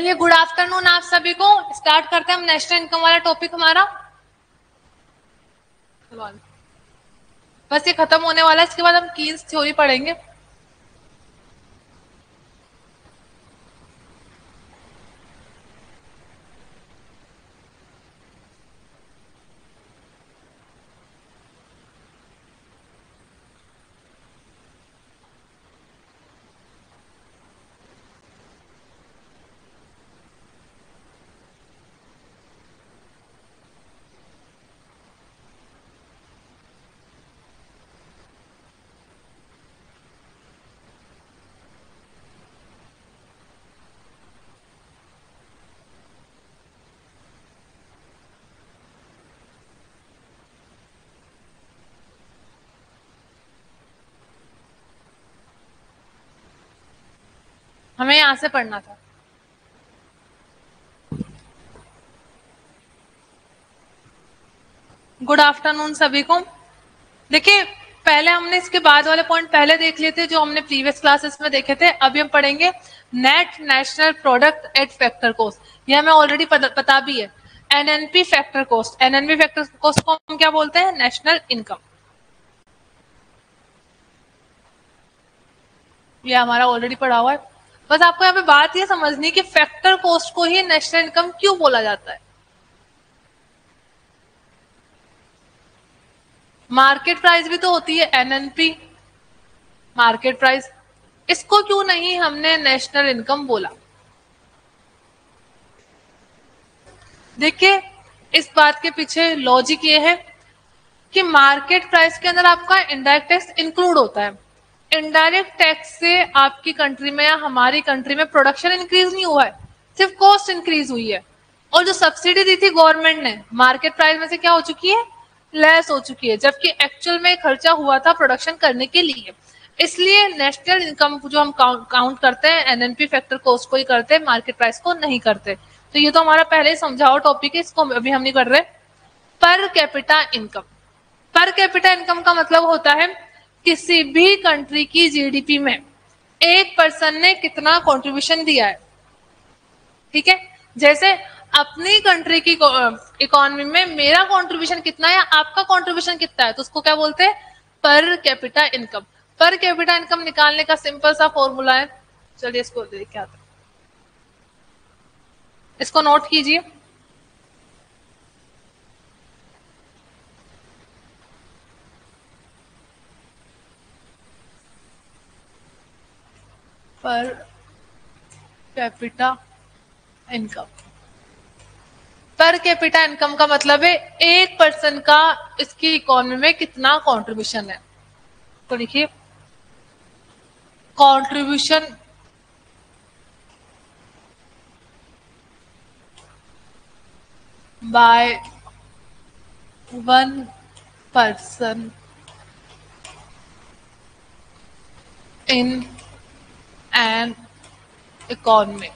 चलिए good afternoon आप सभी को स्टार्ट करते हैं हम नेशनल इनकम वाला टॉपिक हमारा बस ये खत्म होने वाला है इसके बाद हम कीन्स थ्योरी पढ़ेंगे यहां से पढ़ना था गुड आफ्टरनून सभी को देखिए पहले हमने इसके बाद वाले पॉइंट पहले देख लिए थे जो हमने प्रीवियस क्लासेस में देखे थे अभी हम पढ़ेंगे net national product at factor cost यह हमें ऑलरेडी पता भी है NNP factor cost NNP factor cost को हम क्या बोलते हैं नेशनल इनकम ये हमारा ऑलरेडी पढ़ा हुआ है बस आपको यहाँ पे बात यह समझनी कि फैक्टर कॉस्ट को ही नेशनल इनकम क्यों बोला जाता है मार्केट प्राइस भी तो होती है एनएनपी मार्केट प्राइस इसको क्यों नहीं हमने नेशनल इनकम बोला देखिए इस बात के पीछे लॉजिक ये है कि मार्केट प्राइस के अंदर आपका इंडायरेक्ट टैक्स इंक्लूड होता है इनडायरेक्ट टैक्स से आपकी कंट्री में या हमारी कंट्री में प्रोडक्शन इंक्रीज नहीं हुआ है सिर्फ कॉस्ट इंक्रीज हुई है और जो सब्सिडी दी थी गवर्नमेंट ने मार्केट प्राइस में से क्या हो चुकी है लेस हो चुकी है जबकि एक्चुअल में खर्चा हुआ था प्रोडक्शन करने के लिए इसलिए नेशनल इनकम जो हम काउंट करते हैं एनएनपी फैक्टर कोस्ट को ही करते हैं मार्केट प्राइस को नहीं करते तो ये तो हमारा पहले ही समझाओ टॉपिक है इसको अभी हम नहीं कर रहे per capita income per capita income का मतलब होता है किसी भी कंट्री की जीडीपी में एक पर्सन ने कितना कंट्रीब्यूशन दिया है ठीक है जैसे अपनी कंट्री की इकोनॉमी में मेरा कंट्रीब्यूशन कितना है आपका कंट्रीब्यूशन कितना है तो उसको क्या बोलते हैं per capita income per capita income निकालने का सिंपल सा फॉर्मूला है चलिए इसको देख के इसको नोट कीजिए per capita income per capita income का मतलब है एक पर्सन का इसकी इकोनॉमी में कितना कंट्रीब्यूशन है तो देखिए contribution by one person in and economy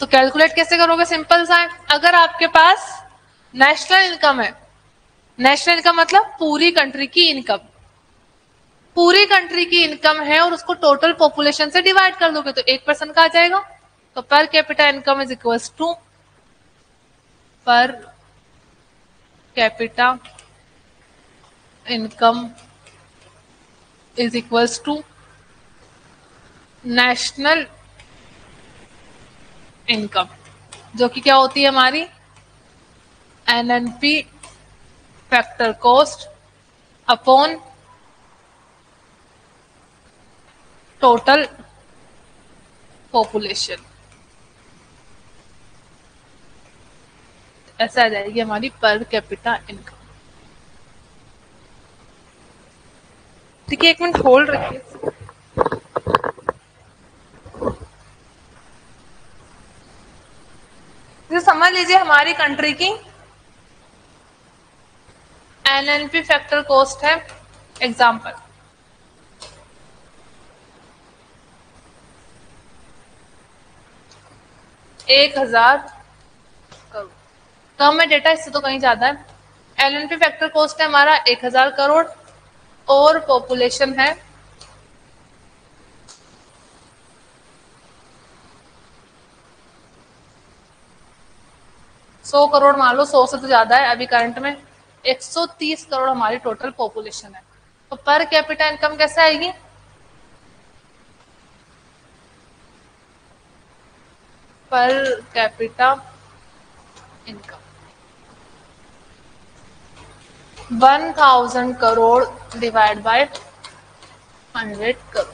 तो कैलकुलेट कैसे करोगे सिंपल सा अगर आपके पास नेशनल इनकम है नेशनल इनकम मतलब पूरी कंट्री की इनकम पूरी कंट्री की इनकम है और उसको टोटल पॉपुलेशन से डिवाइड कर दोगे तो एक परसेंट का आ जाएगा तो per capita income is equals to per capita income is equals to national income जो कि क्या होती है हमारी NNP factor cost upon total population ऐसा आ जाएगी हमारी पर कैपिटा इनकम ठीक है एक मिनट होल्ड रखिए जो समझ लीजिए हमारी कंट्री की एनएनपी फैक्टर कोस्ट है एग्जाम्पल एक हजार करोड़ कम है डेटा इससे तो कहीं ज्यादा है L N P factor cost है हमारा एक हजार करोड़ और पॉपुलेशन है सौ करोड़ मान लो सौ से तो ज्यादा है अभी करंट में 130 करोड़ हमारी टोटल पॉपुलेशन है तो पर कैपिटल इनकम कैसे आएगी per capita income one thousand crore divide by hundred crore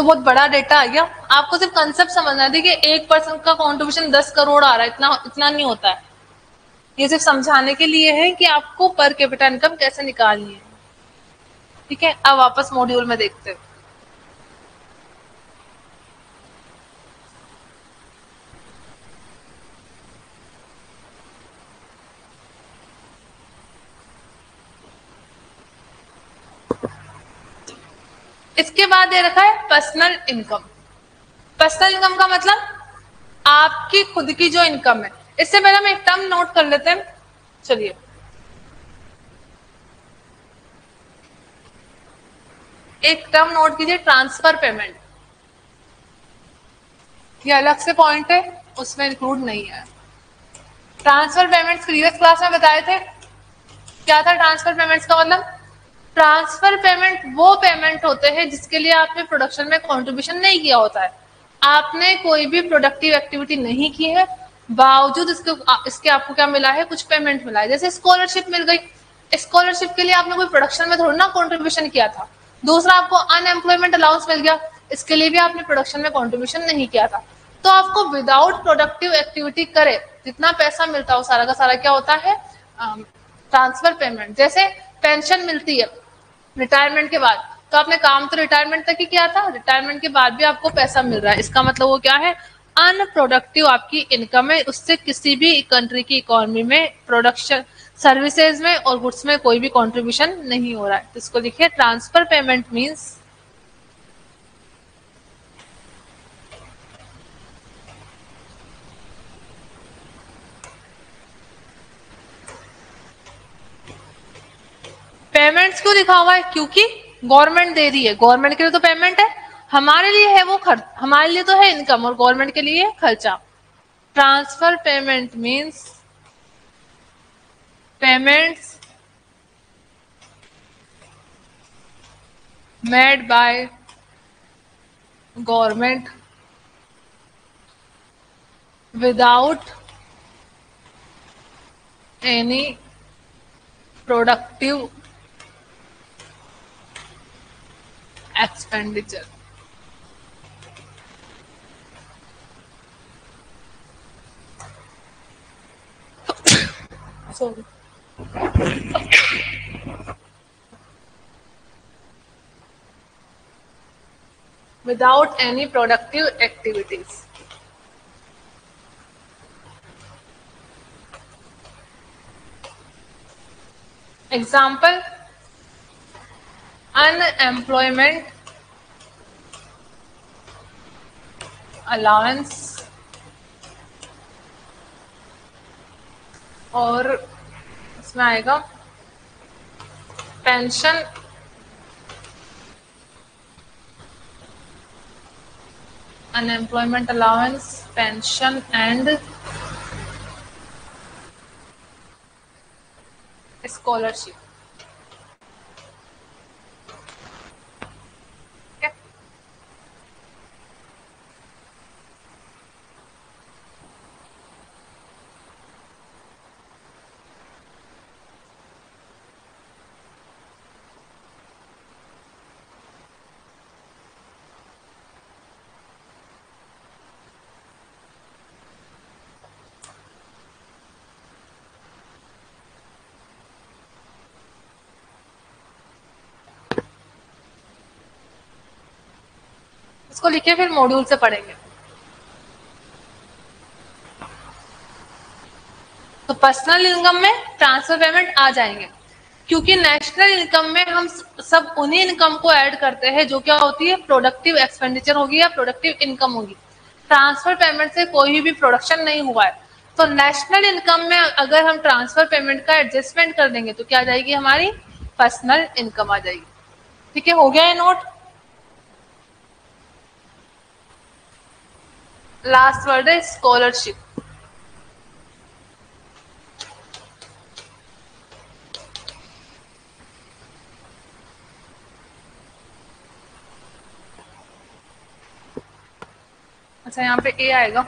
तो बहुत बड़ा डेटा आ गया आपको सिर्फ कंसेप्ट समझना था कि एक पर्सन का कॉन्ट्रीब्यूशन दस करोड़ आ रहा है इतना इतना नहीं होता है ये सिर्फ समझाने के लिए है कि आपको पर कैपिटल इनकम कैसे निकालनी है ठीक है अब वापस मॉड्यूल में देखते हैं इसके बाद दे रखा है पर्सनल इनकम पर्सनल इनकम का मतलब आपकी खुद की जो इनकम है इससे पहले हम एक टर्म नोट कर लेते हैं चलिए एक टर्म नोट कीजिए ट्रांसफर पेमेंट ये अलग से पॉइंट है उसमें इंक्लूड नहीं है ट्रांसफर पेमेंट्स प्रीवियस क्लास में बताए थे क्या था ट्रांसफर पेमेंट्स का मतलब ट्रांसफर पेमेंट वो पेमेंट होते हैं जिसके लिए आपने प्रोडक्शन में कॉन्ट्रीब्यूशन नहीं किया होता है आपने कोई भी प्रोडक्टिव एक्टिविटी नहीं की है बावजूद इसके इसके आपको क्या मिला है कुछ पेमेंट मिला है जैसे स्कॉलरशिप मिल गई स्कॉलरशिप के लिए आपने कोई प्रोडक्शन में थोड़ा ना कॉन्ट्रीब्यूशन किया था दूसरा आपको अनएम्प्लॉयमेंट अलाउंस मिल गया इसके लिए भी आपने प्रोडक्शन में कॉन्ट्रीब्यूशन नहीं किया था तो आपको विदाउट प्रोडक्टिव एक्टिविटी करे जितना पैसा मिलता हो सारा का सारा क्या होता है ट्रांसफर पेमेंट जैसे पेंशन मिलती है रिटायरमेंट के बाद तो आपने काम तो रिटायरमेंट तक ही किया था रिटायरमेंट के बाद भी आपको पैसा मिल रहा है इसका मतलब वो क्या है अनप्रोडक्टिव आपकी इनकम है उससे किसी भी कंट्री की इकोनॉमी में प्रोडक्शन सर्विसेज में और गुड्स में कोई भी कंट्रीब्यूशन नहीं हो रहा है तो इसको लिखिए ट्रांसफर पेमेंट मीन्स पेमेंट्स क्यों लिखा हुआ है क्योंकि गवर्नमेंट दे रही है गवर्नमेंट के लिए तो पेमेंट है हमारे लिए है वो खर्च हमारे लिए तो है इनकम और गवर्नमेंट के लिए खर्चा transfer payment means payments made by government without any productive expenditure Sorry. Without any productive activities. Example unemployment allowance और इसमें आएगा pension unemployment allowance pension and scholarship इसको लिखे फिर मॉड्यूल से पढ़ेंगे तो पर्सनल इनकम में ट्रांसफर पेमेंट आ जाएंगे क्योंकि नेशनल इनकम में हम सब उन्हीं इनकम को ऐड करते हैं जो क्या होती है प्रोडक्टिव एक्सपेंडिचर होगी या प्रोडक्टिव इनकम होगी ट्रांसफर पेमेंट से कोई भी प्रोडक्शन नहीं हुआ है तो नेशनल इनकम में अगर हम ट्रांसफर पेमेंट का एडजस्टमेंट कर देंगे तो क्या आ जाएगी हमारी पर्सनल इनकम आ जाएगी ठीक है हो गया है नोट लास्ट वर्ड है स्कॉलरशिप अच्छा यहाँ पे ए आएगा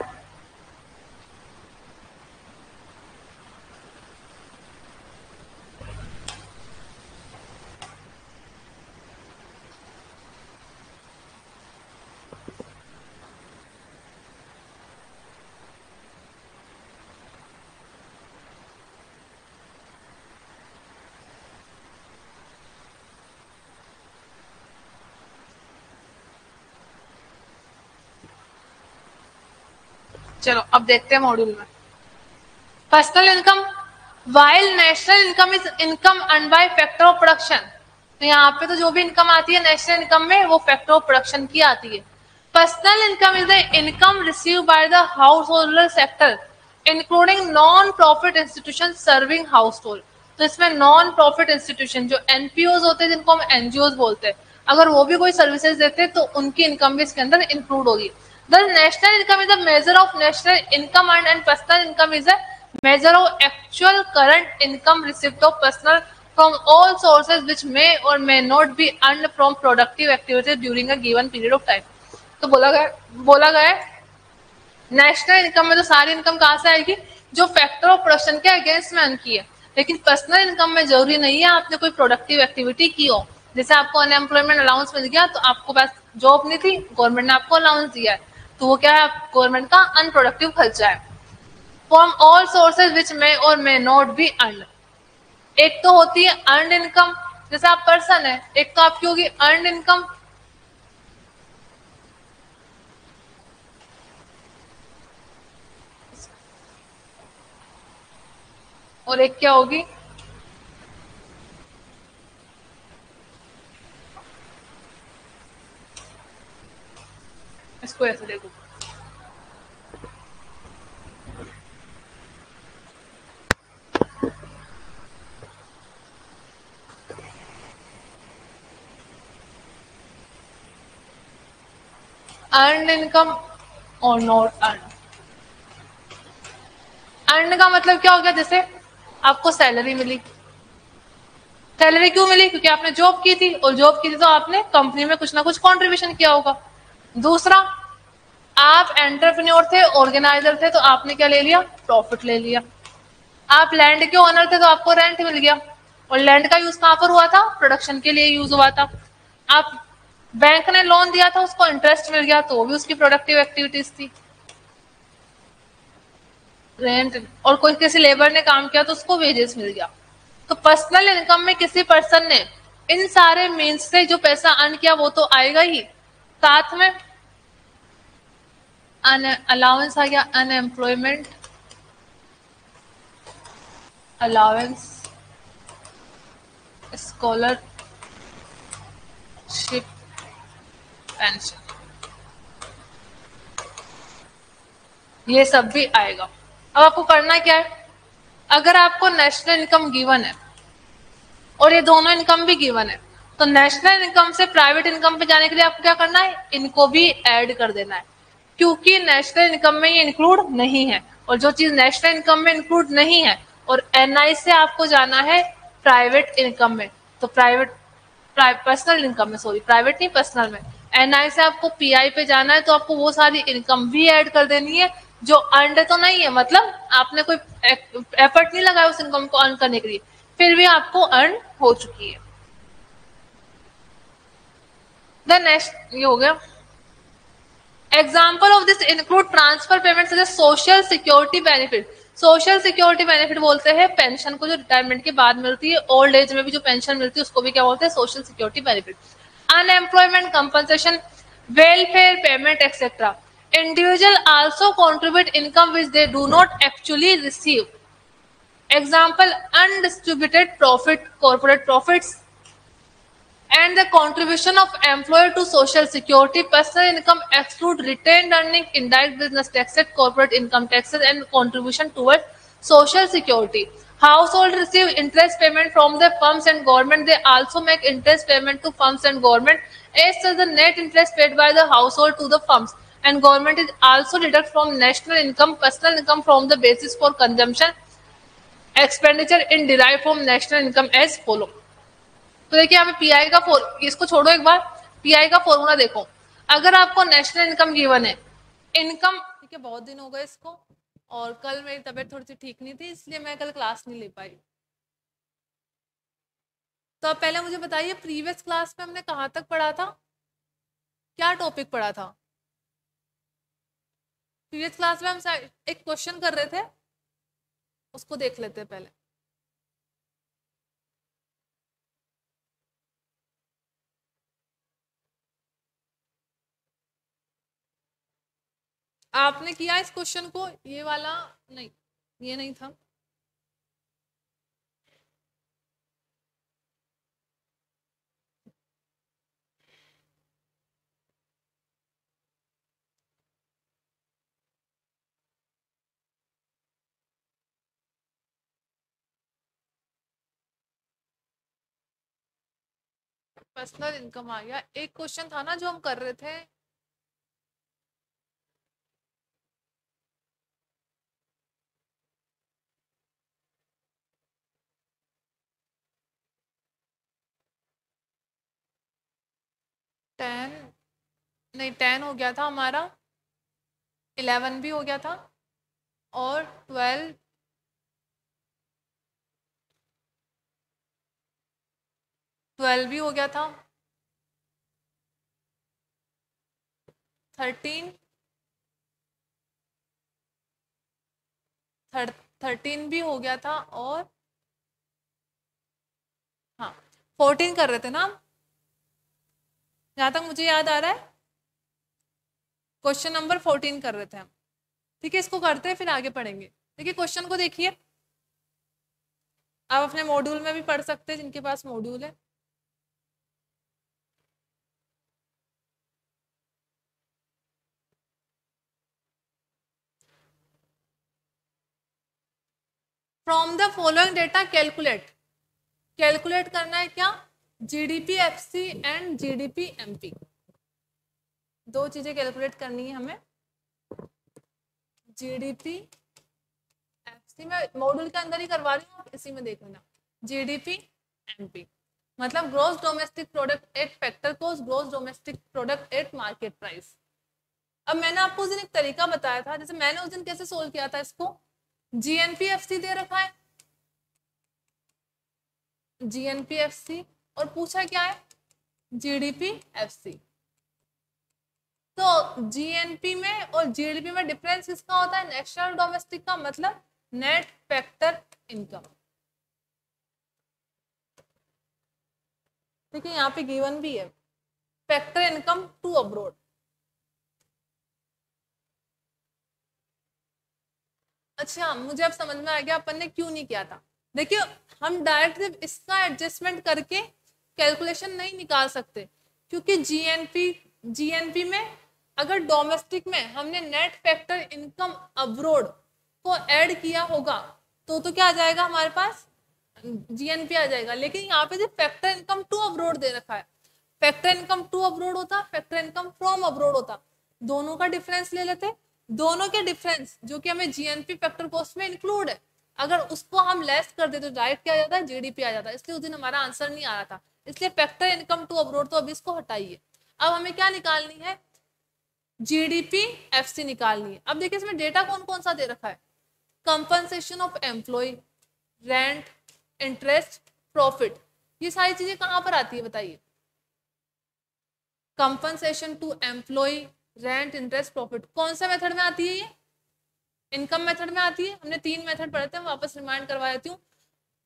चलो अब देखते हैं मॉड्यूल में personal income while national income is income earn by factor of production तो यहाँ पे तो जो भी इनकम आती है नेशनल इनकम में वो फैक्टर ऑफ प्रोडक्शन की आती है personal income is the income receive by the house holder sector including non profit institution serving household तो इसमें नॉन प्रॉफिट इंस्टीट्यूशन जो एनपीओ होते हैं जिनको हम एनजीओ बोलते हैं अगर वो भी कोई सर्विसेज देते हैं तो उनकी इनकम भी इसके अंदर इंक्लूड होगी Thus, national income is a measure of national income and, and personal income is a measure of actual current income received of personal from all sources which may or may not be earned from productive activities during a given period of time. तो बोला गया बोला गया national income में तो सारी income कहाँ से आएगी जो फैक्टर ऑफ प्रोडक्शन के अगेंस्ट में अर्न की है लेकिन पर्सनल इनकम में जरूरी नहीं है आपने कोई प्रोडक्टिव एक्टिविटी की हो जैसे आपको अनएम्प्लॉयमेंट अलाउंस मिल गया तो आपको पास जॉब नहीं थी गवर्नमेंट ने आपको अलाउंस दिया है तो वो क्या है गवर्नमेंट का अनप्रोडक्टिव खर्चा है from all sources which may और मे नॉट बी अर्न एक तो होती है अर्न इनकम जैसे आप पर्सन है एक तो आपकी होगी अर्न इनकम और एक क्या होगी इसको ऐसे देखो अर्न इनकम और नॉट अर्न अर्न का मतलब क्या हो गया जैसे आपको सैलरी मिली सैलरी क्यों मिली क्योंकि आपने जॉब की थी और जॉब की थी तो आपने कंपनी में कुछ ना कुछ कंट्रीब्यूशन किया होगा दूसरा आप एंटरप्रेन्योर थे ऑर्गेनाइजर थे तो आपने क्या ले लिया प्रॉफिट ले लिया आप लैंड के ओनर थे तो आपको रेंट मिल गया और लैंड का यूज कहां पर हुआ था प्रोडक्शन के लिए यूज हुआ था आप बैंक ने लोन दिया था उसको इंटरेस्ट मिल गया तो भी उसकी प्रोडक्टिव एक्टिविटीज थी रेंट और कोई किसी लेबर ने काम किया तो उसको वेजेस मिल गया तो पर्सनल इनकम में किसी पर्सन ने इन सारे मीन्स से जो पैसा अर्न किया वो तो आएगा ही साथ में अलाउंस आ गया अनएम्प्लॉयमेंट अलाउंस स्कॉलरशिप पेंशन ये सब भी आएगा अब आपको करना क्या है अगर आपको नेशनल इनकम गिवन है और ये दोनों इनकम भी गिवन है तो नेशनल इनकम से प्राइवेट इनकम पे जाने के लिए आपको क्या करना है इनको भी ऐड कर देना है क्योंकि नेशनल इनकम में ये इंक्लूड नहीं है और जो चीज नेशनल इनकम में इंक्लूड नहीं है और एनआई से आपको जाना है प्राइवेट इनकम में तो प्राइवेट पर्सनल इनकम में सॉरी प्राइवेट नहीं पर्सनल में एनआई से आपको पीआई पे जाना है तो आपको वो सारी इनकम भी ऐड कर देनी है जो अर्ड तो नहीं है मतलब आपने कोई एफर्ट e, नहीं लगाया उस इनकम को अर्न करने के लिए फिर भी आपको अर्न हो चुकी है नेक्स्ट ये हो गया example of this include transfer payment social security benefit social security benefit बोलते हैं पेंशन को जो रिटायरमेंट के बाद मिलती है ओल्ड एज में भी जो पेंशन मिलती है उसको भी क्या बोलते हैं social security benefit unemployment compensation welfare payment etcetera individual also contribute income which they do not actually receive example undistributed profit corporate profits and the contribution of employer to social security, personal income exclude retained earning, indirect business taxes, corporate income taxes, and contribution towards social security. Household receive interest payment from the firms and government. They also make interest payment to firms and government. As such, the net interest paid by the household to the firms and government is also deducted from national income, personal income from the basis for consumption expenditure in derived from national income as follows. तो देखिए यहाँ पे pi का four इसको छोड़ो एक बार pi का formula देखो अगर आपको नेशनल इनकम गिवन है इनकम ठीक है बहुत दिन हो गए इसको और कल मेरी तबीयत थोड़ी सी ठीक नहीं थी इसलिए मैं कल क्लास नहीं ले पाई तो आप पहले मुझे बताइए प्रीवियस क्लास में हमने कहाँ तक पढ़ा था क्या टॉपिक पढ़ा था प्रीवियस क्लास में हम एक क्वेश्चन कर रहे थे उसको देख लेते हैं पहले आपने किया इस क्वेश्चन को ये वाला नहीं ये नहीं था पर्सनल इनकम आ गया एक क्वेश्चन था ना जो हम कर रहे थे टेन नहीं टेन हो गया था हमारा इलेवन भी हो गया था और ट्वेल्व ट्वेल्व भी हो गया था थर्टीन थर्टीन भी हो गया था और हाँ फोर्टीन कर रहे थे ना हम जहाँ तक मुझे याद आ रहा है क्वेश्चन नंबर फोर्टीन कर रहे थे हम ठीक है इसको करते हैं फिर आगे पढ़ेंगे देखिए क्वेश्चन को देखिए आप अपने मॉड्यूल में भी पढ़ सकते हैं जिनके पास मॉड्यूल है from the following data calculate calculate करना है क्या F C and GDP MP दो चीजें कैलकुलेट करनी है हमें जीडीपी एफसी में मॉड्यूल के अंदर ही करवा रही हूँ इसी में देख लेना जीडीपी एमपी मतलब gross domestic product at factor cost gross domestic product at market price अब मैंने आपको उस दिन एक तरीका बताया था जैसे मैंने उस दिन कैसे सोल्व किया था इसको जीएनपीएफसी दे रखा है जीएनपीएफसी और पूछा क्या है जीडीपी एफसी तो जीएनपी में और जीडीपी में डिफरेंस किसका होता है नेशनल डोमेस्टिक का मतलब नेट फैक्टर इनकम ठीक है यहाँ पे गिवन भी है फैक्टर इनकम टू अब्रोड अच्छा मुझे अब समझ में आ गया अपन ने क्यों नहीं किया था देखिए हम डायरेक्ट इसका एडजस्टमेंट करके कैलकुलेशन नहीं निकाल सकते क्योंकि जीएनपी जीएनपी में अगर डोमेस्टिक में हमने नेट फैक्टर इनकम अब्रोड को ऐड किया होगा तो तो क्या आ जाएगा हमारे पास जीएनपी आ जाएगा लेकिन यहाँ पे जो फैक्टर इनकम टू अब्रोड दे रखा है फैक्टर इनकम टू अब्रोड होता फैक्टर इनकम फ्रॉम अब्रोड होता दोनों का डिफरेंस ले लेते दोनों के डिफरेंस जो कि हमें जीएनपी फैक्टर कॉस्ट में इंक्लूड है अगर उसको हम लेस कर दे तो डायरेक्ट क्या आ जाता है जीडीपी आ जाता है इसलिए उस दिन हमारा आंसर नहीं आ रहा था इसलिए फैक्टर इनकम टू अब्रोड तो अभी इसको हटाइए अब हमें क्या निकालनी है जीडीपी एफसी निकालनी है अब देखिए इसमें डेटा कौन कौन सा दे रखा है compensation of employee rent interest profit ये सारी चीजें कहाँ पर आती है बताइए compensation to employee rent interest profit कौन सा मेथड में आती है ये इनकम मेथड में आती है हमने तीन मेथड पढ़े थे वापस रिमाइंड करवा देती हूँ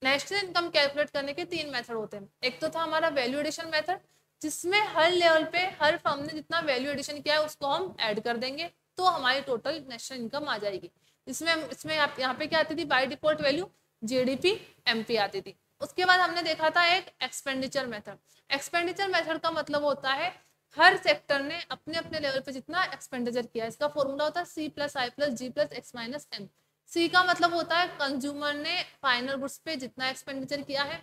नेशनल इनकम कैलकुलेट करने के तीन मेथड होते हैं एक तो था हमारा वैल्यू एडिशन मेथड जिसमें हर लेवल पे हर फर्म ने जितना वैल्यू एडिशन किया है उसको हम ऐड कर देंगे तो हमारी टोटल नेशनल इनकम आ जाएगी इसमें इसमें आप यहाँ पे क्या आती थी by default value GDP MP आती थी उसके बाद हमने देखा था एक एक्सपेंडिचर मेथड एक्सपेंडिचर मेथड का मतलब होता है हर सेक्टर ने अपने अपने लेवल पे जितना एक्सपेंडिचर किया इसका फॉर्मूला होता है C plus I plus G plus X minus M C का मतलब होता है कंज्यूमर ने फाइनल गुड्स पे जितना एक्सपेंडिचर किया है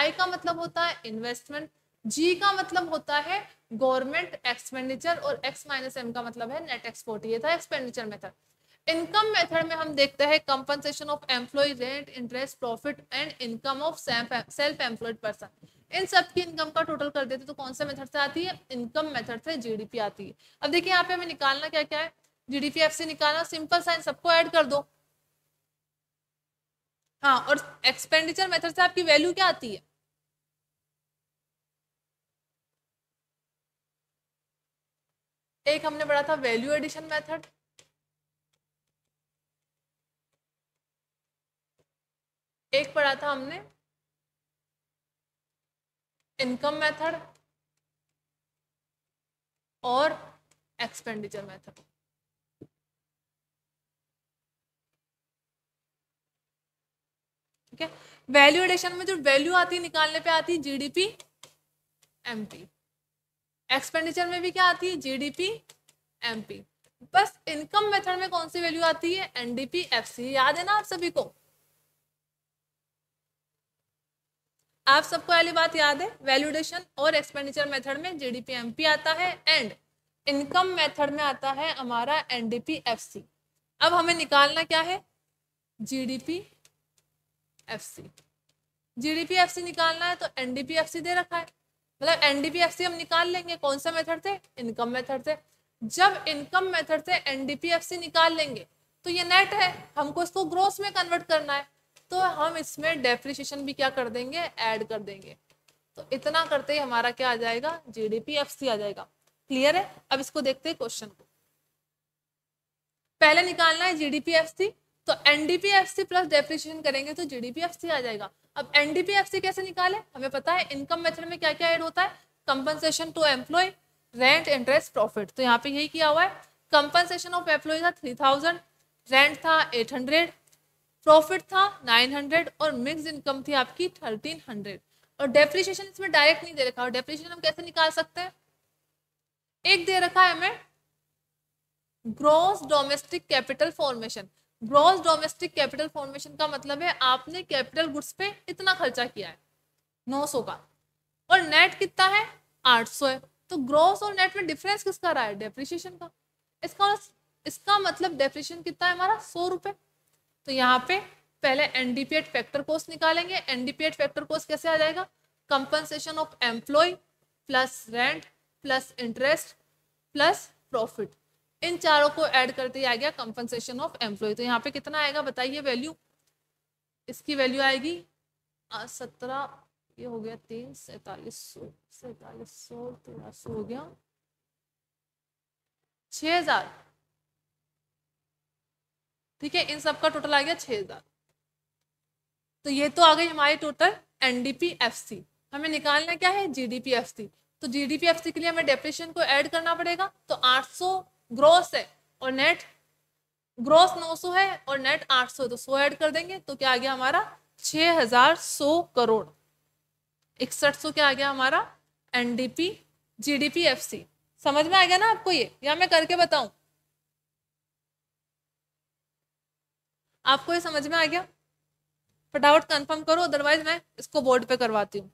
आई का मतलब होता है इन्वेस्टमेंट जी का मतलब होता है गवर्नमेंट एक्सपेंडिचर और एक्स माइनस एम का मतलब है नेट एक्सपोर्ट ये था एक्सपेंडिचर मेथड इनकम मेथड में हम देखते हैं compensation of employ rent interest profit and income of self employed person इन सब की इनकम का टोटल कर देते तो कौन सा मेथड से आती है इनकम मेथड से जीडीपी आती है अब देखिए यहाँ पे हमें निकालना क्या क्या है जीडीपी एफ से निकालना सिंपल साइन सबको ऐड कर दो हाँ और एक्सपेंडिचर मेथड से आपकी वैल्यू क्या आती है एक हमने पढ़ा था वैल्यू एडिशन मेथड एक पढ़ा था हमने इनकम मेथड और एक्सपेंडिचर मेथड ठीक है वैल्यू एडिशन में जो वैल्यू आती है निकालने पे आती है जीडीपी एमपी एक्सपेंडिचर में भी क्या आती है जीडीपी एमपी बस इनकम मेथड में कौन सी वैल्यू आती है एनडीपी एफसी याद है ना आप सभी को आप सबको पहली बात याद है वैल्यूडेशन और एक्सपेंडिचर मेथड में जीडीपी एमपी आता है एंड इनकम मेथड में आता है हमारा एनडीपीएफसी अब हमें निकालना क्या है जीडीपी एफसी जीडीपी निकालना है तो एनडीपी एफसी दे रखा है मतलब एनडीपीएफसी हम निकाल लेंगे कौन सा मेथड थे इनकम मेथड थे जब इनकम मेथड से एनडीपीएफसी निकाल लेंगे तो ये नेट है हमको इसको ग्रोथ में कन्वर्ट करना है तो हम इसमें डेफ्रिशिएशन भी क्या कर देंगे ऐड कर देंगे तो इतना करते ही हमारा क्या आ जाएगा जीडीपी एफसी आ जाएगा क्लियर है अब इसको देखते हैं क्वेश्चन को पहले निकालना है जीडीपी एफसी तो एनडीपी एफसी प्लस डेफ्रिशिएशन करेंगे तो जीडीपी एफसी आ जाएगा अब एनडीपी एफसी कैसे निकाले हमें पता है इनकम मेथड में क्या क्या ऐड होता है compensation to employ rent interest profit तो यहाँ पे यही किया हुआ है कंपनसेशन ऑफ एम्प्लॉय था थ्री थाउजेंड रेंट था एट हंड्रेड प्रॉफिट था 900 और मिक्स इनकम थी आपकी 1300 और डेप्रिशिएशन इसमें डायरेक्ट नहीं दे रखा और डेप्रिशिएशन हम कैसे निकाल सकते हैं एक दे रखा है हमें gross domestic capital formation gross domestic capital formation का मतलब है आपने कैपिटल गुड्स पे इतना खर्चा किया है 900 का और नेट कितना है 800 है तो ग्रॉस और नेट में डिफरेंस किसका रहा है डेप्रिशिएशन का इसका मतलब, इसका मतलब डेप्रिशिएशन कितना है हमारा सौ रुपये तो यहाँ पे पहले एनडीपीएट फैक्टर कोस्ट निकालेंगे एनडीपीएट फैक्टर कोस्ट कैसे आ जाएगा compensation of employ plus rent plus interest plus profit इन चारों को ऐड करते ही आ गया कंपनसेशन ऑफ एम्प्लॉय तो यहाँ पे कितना आएगा बताइए वैल्यू इसकी वैल्यू आएगी सत्रह ये हो गया तीन सैतालीस सौ सैतालीस सौ तेरह सौ हो गया छः हजार ठीक है इन सब का टोटल आ गया छः हज़ार तो ये तो आ गई हमारी total N D P F C हमें निकालना क्या है G D P F C तो G D P F C के लिए हमें डेप्रेशन को ऐड करना पड़ेगा तो आठ सौ ग्रॉस है और नेट ग्रॉस नौ सौ है और नेट आठ सौ तो सौ ऐड कर देंगे तो क्या आ गया हमारा छः हजार सौ करोड़ इकसठ सौ क्या आ गया हमारा N D P G D P F C समझ में आ गया ना आपको ये या मैं करके बताऊं आपको ये समझ में आ गया फटाफट कंफर्म करो अदरवाइज मैं इसको बोर्ड पे करवाती हूँ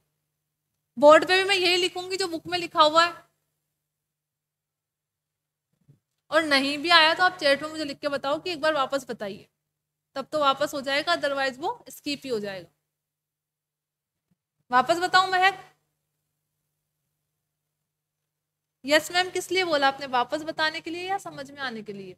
बोर्ड पे भी मैं यही लिखूंगी जो बुक में लिखा हुआ है और नहीं भी आया तो आप चैट में मुझे लिख के बताओ कि एक बार वापस बताइए तब तो वापस हो जाएगा अदरवाइज वो स्कीप ही हो जाएगा वापस बताऊ महक यस मैम किस लिए बोला आपने वापस बताने के लिए या समझ में आने के लिए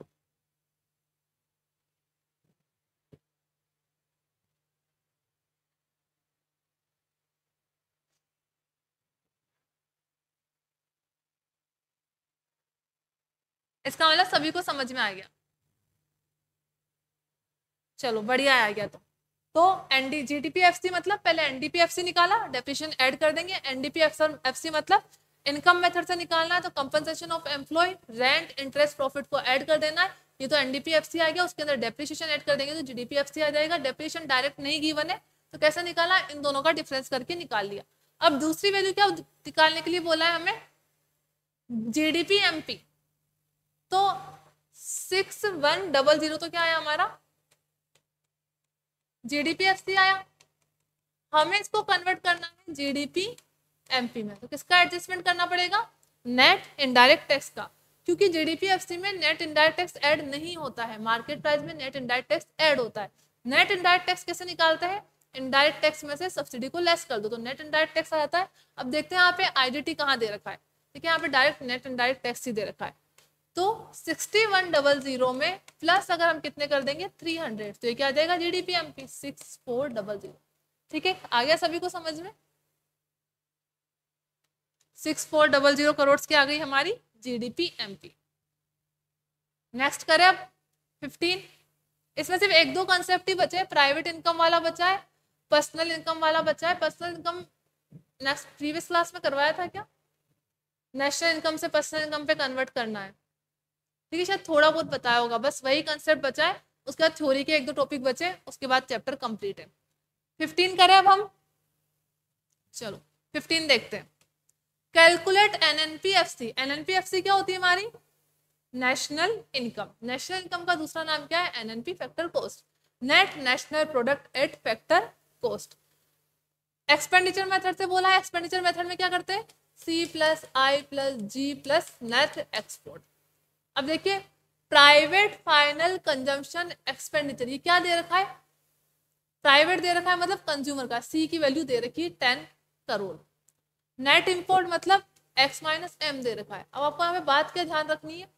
इसका मतलब सभी को समझ में आ गया चलो बढ़िया आ गया तो तो एनडी सी मतलब पहले एनडीपीएफसी निकाला डेफिनेशन ऐड कर देंगे सी मतलब इनकम मेथड से निकालना है तो compensation of employ rent interest profit को ऐड कर देना है ये तो एनडीपीएफसी आ गया उसके अंदर डेप्रिशिएशन ऐड कर देंगे तो जीडीपीएफसी आ जाएगा डेप्रिसिएशन डायरेक्ट नहीं गिवन है तो कैसे निकाला इन दोनों का डिफरेंस करके निकाल लिया अब दूसरी वैल्यू क्या निकालने के लिए बोला है हमें जीडीपी एमपी तो सिक्स वन डबल जीरो तो क्या आया हमारा जीडीपीएफसी आया हमें इसको कन्वर्ट करना है जीडीपी एमपी में तो किसका एडजस्टमेंट करना पड़ेगा नेट इनडायरेक्ट टैक्स का क्योंकि जीडीपीएफसी में नेट इनडायरेक्ट टैक्स ऐड नहीं होता है मार्केट प्राइस में नेट इनडायरेक्ट टैक्स ऐड होता है नेट इनडायरेक्ट टैक्स कैसे निकालता है इनडायरेक्ट टैक्स में से सब्सिडी को लेस कर दो तो नेट इनडायरेक्ट टैक्स आ जाता है अब देखते हैं यहाँ पे आईडीटी कहाँ दे रखा है ठीक है यहाँ पे डायरेक्ट नेट इनडायरेक्ट टैक्स ही दे रखा है तो सिक्सटी वन डबल जीरो में प्लस अगर हम कितने कर देंगे थ्री हंड्रेड तो ये क्या आ जाएगा G D P M P six four double zero ठीक है आ गया सभी को समझ में six four double zero crore की आ गई हमारी G D P M P next करें अब फिफ्टीन इसमें सिर्फ एक दो कॉन्सेप्ट ही बचे प्राइवेट इनकम वाला बचा है पर्सनल इनकम वाला बचा है personal income next previous class में करवाया था क्या नेशनल इनकम से पर्सनल इनकम पे कन्वर्ट करना है ठीक है शायद थोड़ा बहुत बताया होगा बस वही कंसेप्ट बचा है उसके बाद थ्योरी के एक दो टॉपिक बचे उसके बाद चैप्टर कंप्लीट है फिफ्टीन करें अब हम चलो फिफ्टीन देखते हैं calculate N N P F C N N P F C क्या होती है हमारी नेशनल इनकम नेशनल इनकम का दूसरा नाम क्या है N N P factor cost net national product at factor cost expenditure method से बोला है एक्सपेंडिचर मेथड में क्या करते हैं C plus I plus G plus net export अब देखिए प्राइवेट फाइनल कंजम्पशन एक्सपेंडिचर ये क्या दे रखा है प्राइवेट दे रखा है मतलब कंज्यूमर का सी की वैल्यू दे रखी है टेन करोड़ नेट इम्पोर्ट मतलब एक्स माइनस एम दे रखा है अब आपको यहाँ पे बात क्या ध्यान रखनी है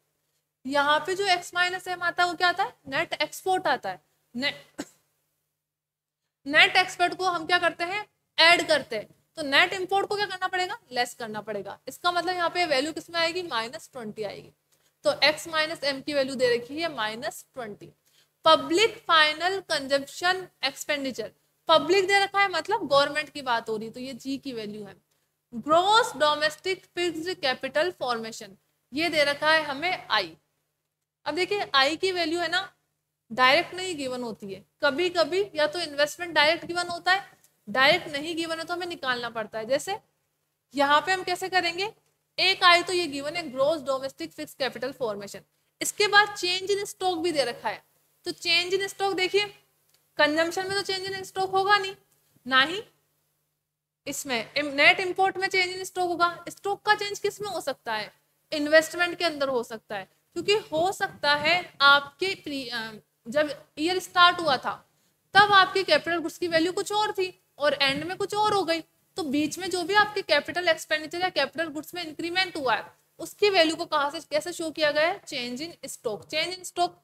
यहाँ पे जो एक्स माइनस एम आता है वो क्या आता है नेट एक्सपोर्ट आता है नेट नेट एक्सपोर्ट को हम क्या करते हैं ऐड करते हैं तो नेट इम्पोर्ट को क्या करना पड़ेगा लेस करना पड़ेगा इसका मतलब यहाँ पे वैल्यू किसमें आएगी माइनस ट्वेंटी आएगी तो x माइनस एम की वैल्यू दे रखी है minus twenty public final consumption expenditure public दे रखा है मतलब गवर्नमेंट की बात हो रही तो ये जी की वैल्यू है gross domestic fixed capital formation ये दे रखा है हमें आई अब देखिए आई की वैल्यू है ना डायरेक्ट नहीं गिवन होती है कभी कभी या तो इन्वेस्टमेंट डायरेक्ट गिवन होता है डायरेक्ट नहीं गिवन है तो हमें निकालना पड़ता है जैसे यहाँ पे हम कैसे करेंगे एक आई तो ये गिवन है gross domestic fixed capital formation इसके बाद चेंज इन स्टॉक भी दे रखा है तो चेंज इन स्टॉक देखिए कंजम्पशन में तो चेंज इन स्टॉक होगा नहीं ना ही इसमें नेट इंपोर्ट में चेंज इन स्टॉक होगा स्टॉक का चेंज किस में हो सकता है इन्वेस्टमेंट के अंदर हो सकता है क्योंकि हो सकता है आपके जब ईयर स्टार्ट हुआ था तब आपके कैपिटल गुड्स की वैल्यू कुछ और थी और एंड में कुछ और हो गई तो बीच में जो भी आपके कैपिटल एक्सपेंडिचर या कैपिटल गुड्स में इंक्रीमेंट हुआ है उसकी वैल्यू को कहाँ से कैसे शो किया गया है change in stock change in stock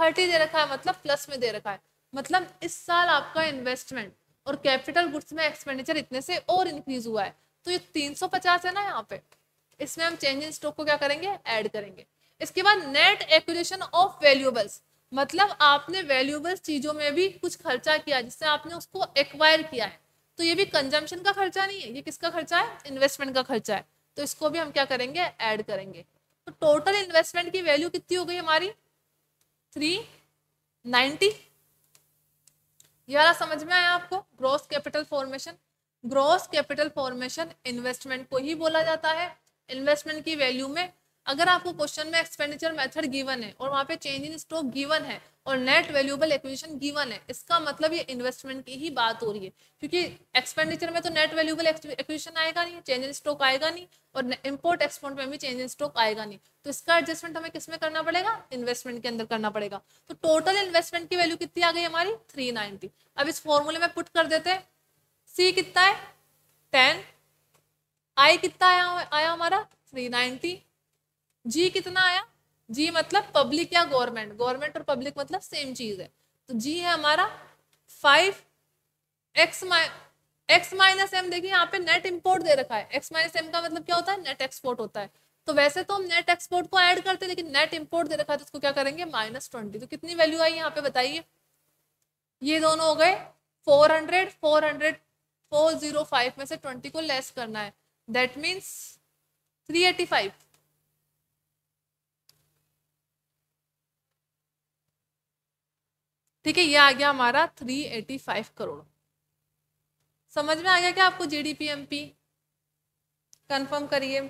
thirty दे रखा है मतलब प्लस में दे रखा है मतलब इस साल आपका इन्वेस्टमेंट और कैपिटल गुड्स में एक्सपेंडिचर इतने से और इंक्रीज हुआ है तो ये तीन सौ पचास है ना यहाँ पे इसमें हम चेंज इन स्टॉक को क्या करेंगे ऐड करेंगे इसके बाद नेट एक्विजिशन ऑफ वैल्यूएबल्स मतलब आपने वैल्यूएबल्स चीजों में भी कुछ खर्चा किया जिससे आपने उसको एक्वायर किया है तो ये भी कंजम्पशन का खर्चा नहीं है ये किसका खर्चा है इन्वेस्टमेंट का खर्चा है तो इसको भी हम क्या करेंगे ऐड करेंगे तो टोटल इन्वेस्टमेंट की वैल्यू कितनी हो गई हमारी थ्री नाइन्टी यार समझ में आया आपको gross capital formation gross capital formation investment को ही बोला जाता है इन्वेस्टमेंट की वैल्यू में अगर आपको क्वेश्चन में एक्सपेंडिचर मेथड गिवन है और वहाँ पे चेंज इन स्टॉक गिवन है और नेट वैल्यूएबल एक्विजिशन गिवन है इसका मतलब ये इन्वेस्टमेंट की ही बात हो रही है क्योंकि एक्सपेंडिचर में तो नेट वैल्यूएबल एक्विजिशन आएगा नहीं चेंज इन स्टॉक आएगा नहीं और इम्पोर्ट एक्सपोर्ट में भी चेंज इन स्टॉक आएगा नहीं तो इसका एडजस्टमेंट हमें किस में करना पड़ेगा इन्वेस्टमेंट के अंदर करना पड़ेगा तो टोटल इन्वेस्टमेंट की वैल्यू कितनी आ गई हमारी थ्री नाइनटी अब इस फॉर्मूले में पुट कर देते हैं सी कितना है टेन आई कितना आया, हमारा थ्री नाइनटी जी कितना आया जी मतलब पब्लिक या गवर्नमेंट गवर्नमेंट और पब्लिक मतलब सेम चीज है तो जी है हमारा five X X minus M देखिए यहाँ पे नेट इंपोर्ट दे रखा है एक्स माइनस एम का मतलब क्या होता है नेट एक्सपोर्ट होता है तो वैसे तो हम नेट एक्सपोर्ट को ऐड करते हैं लेकिन नेट इंपोर्ट दे रखा है तो उसको क्या करेंगे माइनस ट्वेंटी तो कितनी वैल्यू आई यहाँ पे बताइए ये दोनों हो गए four hundred four hundred four zero five में से ट्वेंटी को लेस करना है that means three eighty five ठीक है ये आ गया हमारा 385 करोड़ समझ में आ गया क्या आपको G D P M P confirm करिए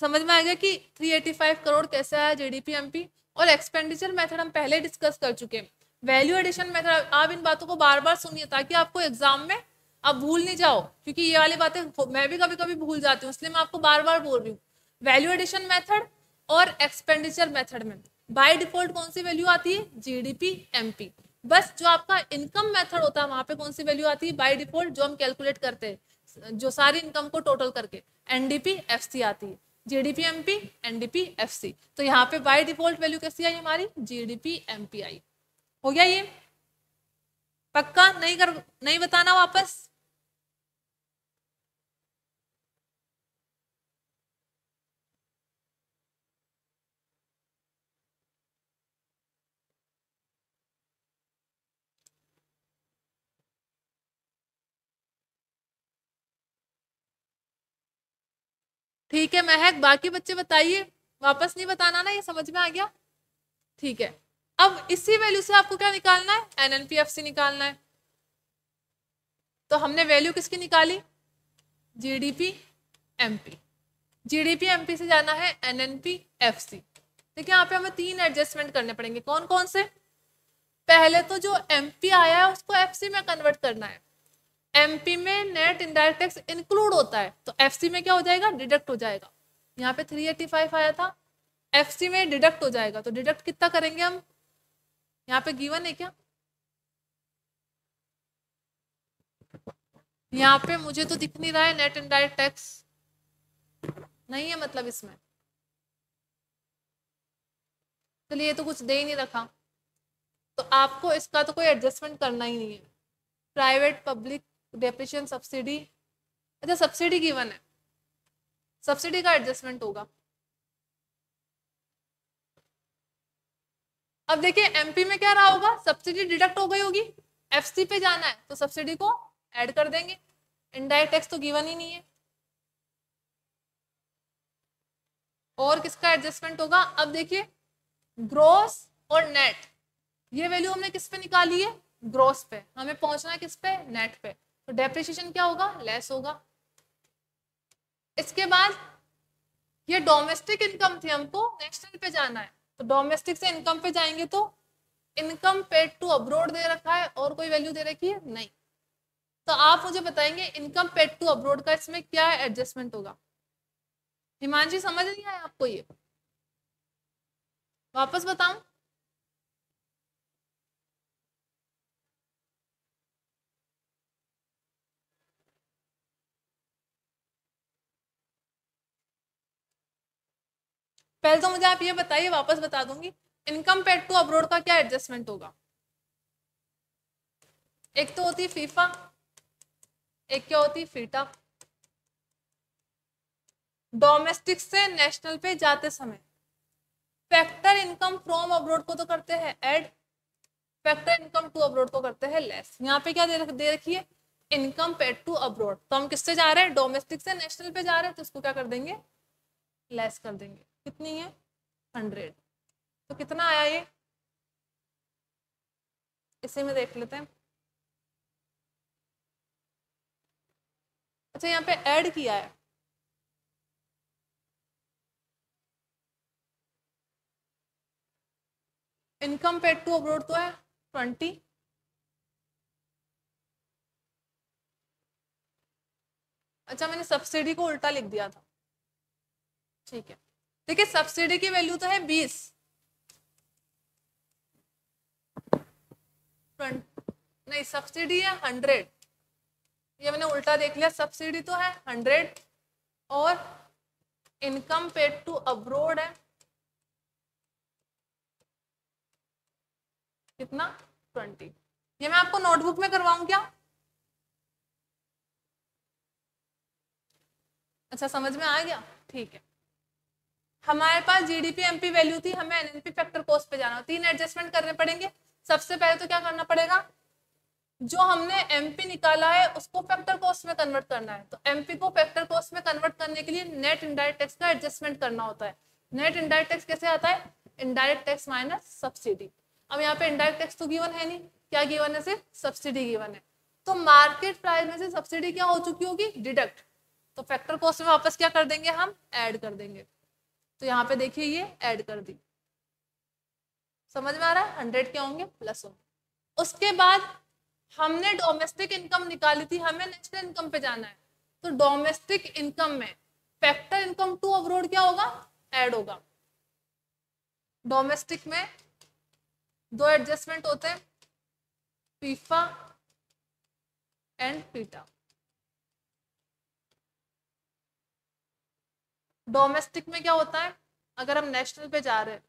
समझ में आ गया कि 385 करोड़ कैसे आया G D P M P और एक्सपेंडिचर मेथड हम पहले डिस्कस कर चुके हैं वैल्यू एडिशन मेथड आप इन बातों को बार बार सुनिए ताकि आपको एग्जाम में आप भूल नहीं जाओ क्योंकि ये वाली बातें मैं भी कभी कभी भूल जाती हूँ इसलिए मैं आपको बार बार बोल रही हूँ वैल्यू एडिशन मेथड और एक्सपेंडिचर मेथड में बाई डिफॉल्ट कौन सी वैल्यू आती है जीडीपी पी बस जो आपका इनकम मेथड होता है वहाँ पे कौन सी वैल्यू आती है बाई डिफॉल्ट जो हम कैलकुलेट करते हैं जो सारी इनकम को टोटल करके एनडीपी सी आती है जीडीपी एमपी एनडीपी एफसी तो यहाँ पे बाई डिफॉल्ट वैल्यू कैसी आई हमारी जीडीपी एमपी आई हो गया ये पक्का नहीं कर नहीं बताना वापस ठीक है महक बाकी बच्चे बताइए वापस नहीं बताना ना ये समझ में आ गया ठीक है अब इसी वैल्यू से आपको क्या निकालना है एनएनपीएफसी निकालना है तो हमने वैल्यू किसकी निकाली जीडीपी एमपी जीडीपी एमपी से जाना है एनएनपीएफसी देखिए यहाँ पे हमें तीन एडजस्टमेंट करने पड़ेंगे कौन कौन से पहले तो जो एमपी आया है उसको एफसी में कन्वर्ट करना है एमपी में नेट इनडायरेक्ट टैक्स इंक्लूड होता है तो एफसी में क्या हो जाएगा डिडक्ट हो जाएगा यहाँ पे 385 आया था एफसी में डिडक्ट हो जाएगा तो डिडक्ट कितना करेंगे हम यहाँ पे गिवन है क्या यहाँ पे मुझे तो दिख नहीं रहा है नेट इनडायरेक्ट टैक्स नहीं है मतलब इसमें चलिए तो, तो कुछ दे ही नहीं रखा तो आपको इसका तो कोई एडजस्टमेंट करना ही नहीं है प्राइवेट पब्लिक डेप्रिशन सब्सिडी अच्छा सब्सिडी गिवन है सब्सिडी का एडजस्टमेंट होगा अब देखिए एमपी में क्या रहा होगा सब्सिडी डिडक्ट हो गई होगी एफसी पे जाना है तो सब्सिडी को ऐड कर देंगे इनडायरेक्ट टैक्स तो गिवन ही नहीं है और किसका एडजस्टमेंट होगा अब देखिए ग्रोस और नेट ये वैल्यू हमने किस पे निकाली है ग्रोस पे हमें पहुंचना है किस पे नेट पे तो डेप्रिशिएशन क्या होगा लेस होगा इसके बाद ये डोमेस्टिक इनकम थी हमको नेशनल पे जाना है तो डोमेस्टिक से इनकम पे जाएंगे तो इनकम पेड टू अब्रोड दे रखा है और कोई वैल्यू दे रखी है नहीं तो आप मुझे बताएंगे इनकम पेड टू अब्रोड का इसमें क्या एडजस्टमेंट होगा हिमांशी समझ नहीं आया आपको ये वापस बताऊं पहले तो मुझे आप ये बताइए वापस बता दूंगी इनकम पेड टू अब्रोड का क्या एडजस्टमेंट होगा एक तो होती फीफा एक क्या होती फीटा डोमेस्टिक से नेशनल पे जाते समय फैक्टर इनकम फ्रॉम अब्रोड को तो करते हैं add factor income to abroad को करते हैं लेस यहाँ पे क्या दे रखी है इनकम पेड टू अब्रोड तो हम किससे जा रहे हैं डोमेस्टिक से नेशनल पे जा रहे हैं तो इसको क्या कर देंगे लेस कर देंगे कितनी है हंड्रेड तो कितना आया ये इसी में देख लेते हैं अच्छा यहाँ पे ऐड किया है इनकम पेड टू अब्रोड तो है ट्वेंटी अच्छा मैंने सब्सिडी को उल्टा लिख दिया था ठीक है देखिए सब्सिडी की वैल्यू तो है बीस नहीं सब्सिडी है हंड्रेड ये मैंने उल्टा देख लिया सब्सिडी तो है हंड्रेड और इनकम पेड टू अब्रोड है कितना ट्वेंटी ये मैं आपको नोटबुक में करवाऊं क्या अच्छा समझ में आ गया ठीक है हमारे पास जीडीपी एमपी वैल्यू थी हमें एनएनपी फैक्टर कोस्ट पे जाना तीन एडजस्टमेंट करने पड़ेंगे सबसे पहले तो क्या करना पड़ेगा जो हमने एमपी निकाला है उसको फैक्टर कोस्ट में कन्वर्ट करना है तो एमपी को फैक्टर कोस्ट में कन्वर्ट करने के लिए नेट इनडायरेक्ट टैक्स का एडजस्टमेंट करना होता है नेट इनडायरेक्ट टैक्स कैसे आता है इंडायरेक्ट टैक्स माइनस सब्सिडी अब यहाँ पे इंडायरेक्ट टैक्स तो गिवन है नहीं क्या गिवन है सिर्फ सब्सिडी गिवन है तो मार्केट प्राइस में से सब्सिडी क्या हो चुकी होगी डिडक्ट तो फैक्टर कोस्ट में वापस क्या कर देंगे हम ऐड कर देंगे तो यहाँ पे देखिए ये ऐड कर दी समझ में आ रहा है हंड्रेड क्या होंगे प्लस होंगे उसके बाद हमने डोमेस्टिक इनकम निकाली थी हमें नेशनल इनकम पे जाना है तो डोमेस्टिक इनकम में फैक्टर इनकम टू अब्रोड क्या होगा ऐड होगा डोमेस्टिक में दो एडजस्टमेंट होते हैं पीफा एंड पीटा डोमेस्टिक में क्या होता है अगर हम नेशनल पे जा रहे हैं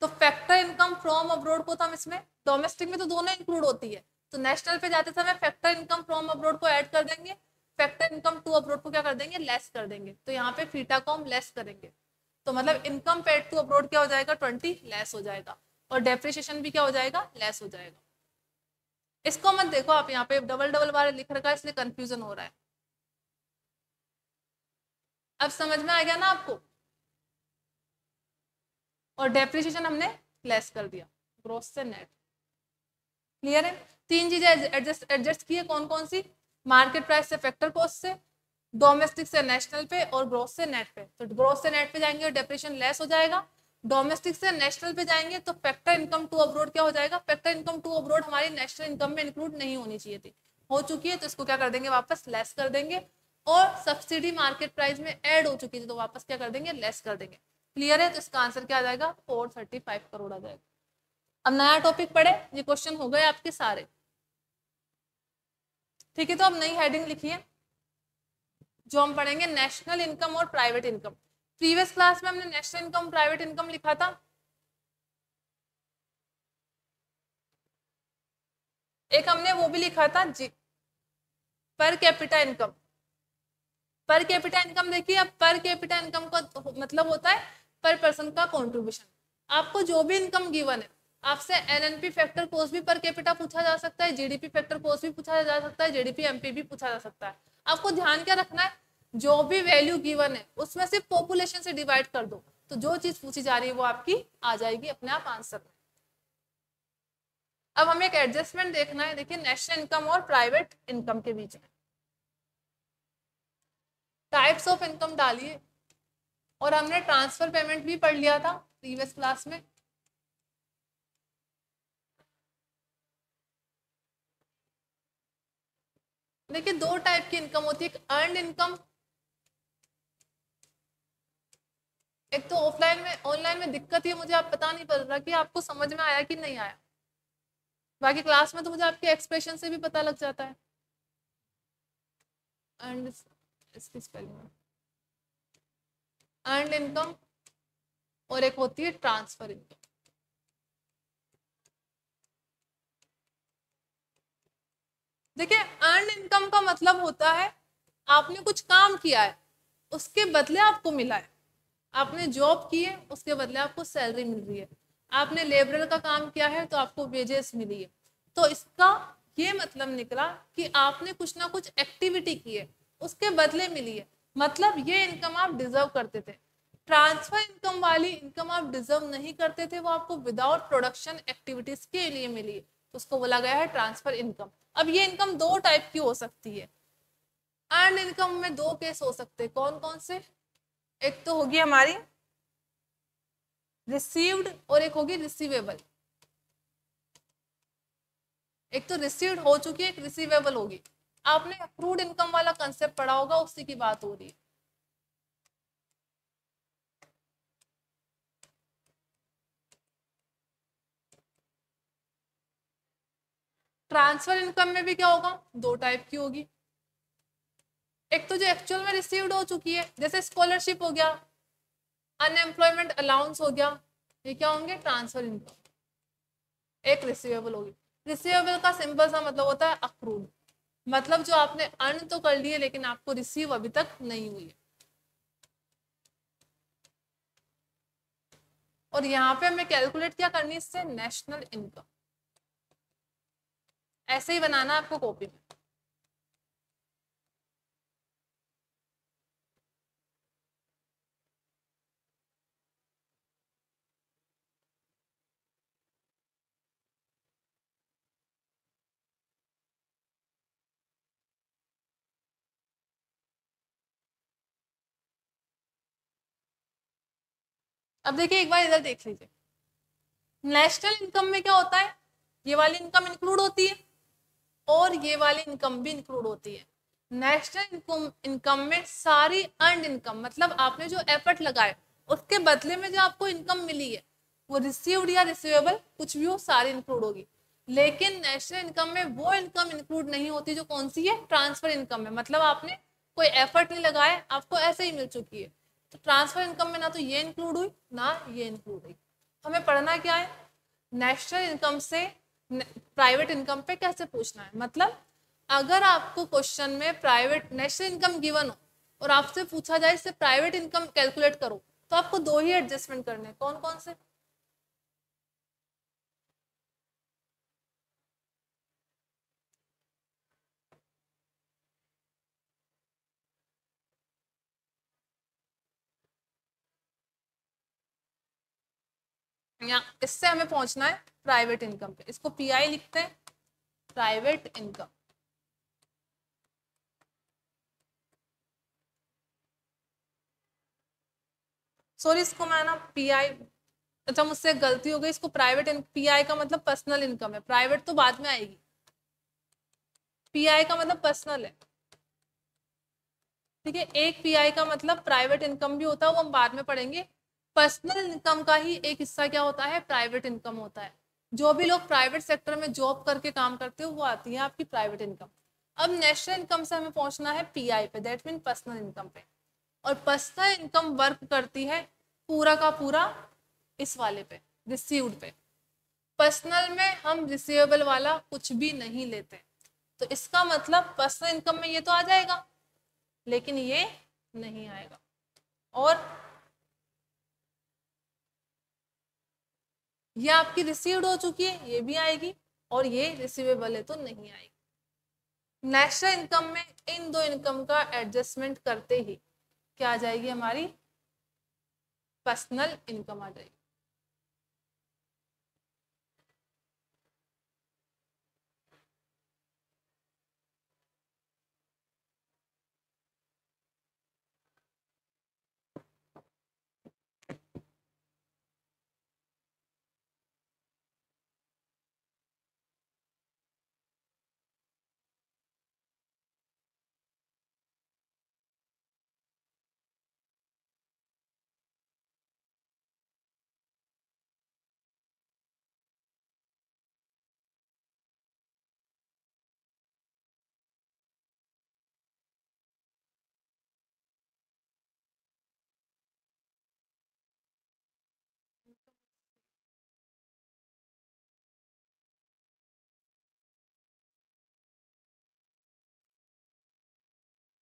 तो फैक्टर इनकम फ्रॉम अब्रोड को तो हम इसमें डोमेस्टिक में तो दोनों इंक्लूड होती है तो नेशनल पे जाते समय फैक्टर इनकम फ्रॉम अब्रोड को ऐड कर देंगे फैक्टर इनकम टू अब्रोड को क्या कर देंगे लेस कर देंगे तो यहाँ पे फीटा को हम लेस करेंगे तो मतलब इनकम पेड टू अब्रोड क्या हो जाएगा ट्वेंटी लेस हो जाएगा और डेप्रिशिएशन भी क्या हो जाएगा लेस हो जाएगा इसको मत देखो आप यहाँ पे डबल डबल बार लिख रखा है इसलिए कंफ्यूजन हो रहा है अब समझ में आ गया ना आपको और डेप्रिशिएशन हमने लेस कर दिया ग्रोस से नेट क्लियर है तीन चीजें एडजस्ट एडजस्ट की है कौन कौन सी मार्केट प्राइस से फैक्टर कॉस्ट से डोमेस्टिक से नेशनल पे और ग्रोथ से नेट पे तो ग्रोथ से नेट पे जाएंगे और डेप्रेशन लेस हो जाएगा डोमेस्टिक से नेशनल पे जाएंगे तो फैक्टर इनकम टू अब्रोड क्या हो जाएगा फैक्टर इनकम टू अब्रोड हमारी नेशनल इनकम में इंक्लूड नहीं होनी चाहिए थी हो चुकी है तो इसको क्या कर देंगे वापस लेस कर देंगे और सब्सिडी मार्केट प्राइस में ऐड हो चुकी थी तो वापस क्या कर देंगे लेस कर देंगे क्लियर है तो इसका आंसर क्या आ जाएगा फोर थर्टी फाइव करोड़ आ जाएगा अब नया टॉपिक पढ़े ये क्वेश्चन हो गए आपके सारे ठीक है तो अब नई हेडिंग लिखी है जो हम पढ़ेंगे नेशनल इनकम और प्राइवेट इनकम प्रीवियस क्लास में हमने नेशनल इनकम प्राइवेट इनकम लिखा था एक हमने वो भी लिखा था जी per capita income per capital income देखिए अब पर कैपिटल इनकम का मतलब होता है पर पर्सन का कॉन्ट्रीब्यूशन आपको जो भी इनकम गिवन है आपसे एनएनपी फैक्टर कोर्स भी पर कैपिटा पूछा जा सकता है जीडीपी फैक्टर कोर्स भी पूछा जा सकता है जीडीपी एमपी भी पूछा जा सकता है आपको ध्यान क्या रखना है जो भी वैल्यू गिवन है उसमें से पॉपुलेशन से डिवाइड कर दो तो जो चीज पूछी जा रही है वो आपकी आ जाएगी अपने आप आंसर में अब हमें एक एडजस्टमेंट देखना है देखिए नेशनल इनकम और प्राइवेट इनकम के बीच में टाइप्स ऑफ इनकम डालिए और हमने ट्रांसफर पेमेंट भी पढ़ लिया था प्रीवियस क्लास में देखिए दो टाइप की इनकम होती है एक अर्न इनकम एक तो ऑफलाइन में ऑनलाइन में दिक्कत ही मुझे आप पता नहीं पड़ रहा कि आपको समझ में आया कि नहीं आया बाकी क्लास में तो मुझे आपके एक्सप्रेशन से भी पता लग जाता है अर्न इसकी स्पेलिंग है अर्न इनकम और एक होती है ट्रांसफर इनकम देखिए अर्न इनकम का मतलब होता है आपने कुछ काम किया है उसके बदले आपको मिला है आपने जॉब की है उसके बदले आपको सैलरी मिल रही है आपने लेबर का काम किया है तो आपको वेजेस मिली है तो इसका ये मतलब निकला कि आपने कुछ ना कुछ एक्टिविटी की है उसके बदले मिली है मतलब ये इनकम आप डिजर्व करते थे ट्रांसफर इनकम वाली इनकम आप डिजर्व नहीं करते थे वो आपको विदाउट प्रोडक्शन एक्टिविटीज के लिए मिली है तो उसको बोला गया है ट्रांसफर इनकम अब ये इनकम दो टाइप की हो सकती है अर्न इनकम में दो केस हो सकते हैं कौन कौन से एक तो होगी हमारी रिसीव्ड और एक होगी रिसीवेबल एक तो रिसीव्ड हो चुकी है एक रिसीवेबल होगी आपने अक्रूड इनकम वाला कंसेप्ट पढ़ा होगा उसी की बात हो रही है ट्रांसफर इनकम में भी क्या होगा दो टाइप की होगी एक तो जो एक्चुअल में रिसीव्ड हो चुकी है जैसे स्कॉलरशिप हो गया अनएम्प्लॉयमेंट अलाउंस हो गया ये क्या होंगे ट्रांसफर इनकम एक रिसीवेबल होगी रिसीवेबल का सिंपल सा मतलब होता है अक्रूड मतलब जो आपने अर्न तो कर लिए लेकिन आपको रिसीव अभी तक नहीं हुई है और यहाँ पे हमें कैलकुलेट क्या करनी है इससे नेशनल इनकम ऐसे ही बनाना आपको कॉपी में अब देखिए एक बार इधर देख लीजिए नेशनल इनकम में क्या होता है ये वाली इनकम इंक्लूड होती है और ये वाली इनकम भी इंक्लूड होती है नेशनल इनकम इनकम में सारी अर्न इनकम मतलब आपने जो एफर्ट लगाए उसके बदले में जो आपको इनकम मिली है वो रिसीव्ड या रिसीवेबल कुछ भी हो सारी इंक्लूड होगी लेकिन नेशनल इनकम में वो इनकम इंक्लूड नहीं होती जो कौन सी है ट्रांसफर इनकम है मतलब आपने कोई एफर्ट नहीं लगाया आपको ऐसे ही मिल चुकी है तो ट्रांसफर इनकम में ना तो ये इंक्लूड हुई ना ये इंक्लूड हुई हमें पढ़ना क्या है नेशनल इनकम से प्राइवेट इनकम पे कैसे पूछना है मतलब अगर आपको क्वेश्चन में प्राइवेट नेशनल इनकम गिवन हो और आपसे पूछा जाए इससे प्राइवेट इनकम कैलकुलेट करो तो आपको दो ही एडजस्टमेंट करने कौन कौन से या इससे हमें पहुंचना है प्राइवेट इनकम पे इसको पीआई लिखते हैं प्राइवेट इनकम सॉरी इसको मैं ना पीआई अच्छा मुझसे गलती हो गई इसको प्राइवेट पीआई का मतलब पर्सनल इनकम है प्राइवेट तो बाद में आएगी पीआई का मतलब पर्सनल है ठीक है एक पीआई का मतलब प्राइवेट इनकम भी होता है वो हम बाद में पढ़ेंगे पर्सनल इनकम का ही एक हिस्सा क्या होता है प्राइवेट इनकम होता है जो भी लोग प्राइवेट सेक्टर में जॉब करके काम करते हो वो आती है आपकी प्राइवेट इनकम अब नेशनल इनकम से हमें पहुंचना है पीआई पे दैट मीन पर्सनल इनकम पे और पर्सनल इनकम वर्क करती है पूरा का पूरा इस वाले पे रिसीव्ड पे पर्सनल में हम रिसीवेबल वाला कुछ भी नहीं लेते तो इसका मतलब पर्सनल इनकम में ये तो आ जाएगा लेकिन ये नहीं आएगा और ये आपकी रिसीव्ड हो चुकी है ये भी आएगी और ये रिसीवेबल है तो नहीं आएगी नेशनल इनकम में इन दो इनकम का एडजस्टमेंट करते ही क्या आ जाएगी हमारी पर्सनल इनकम आ जाएगी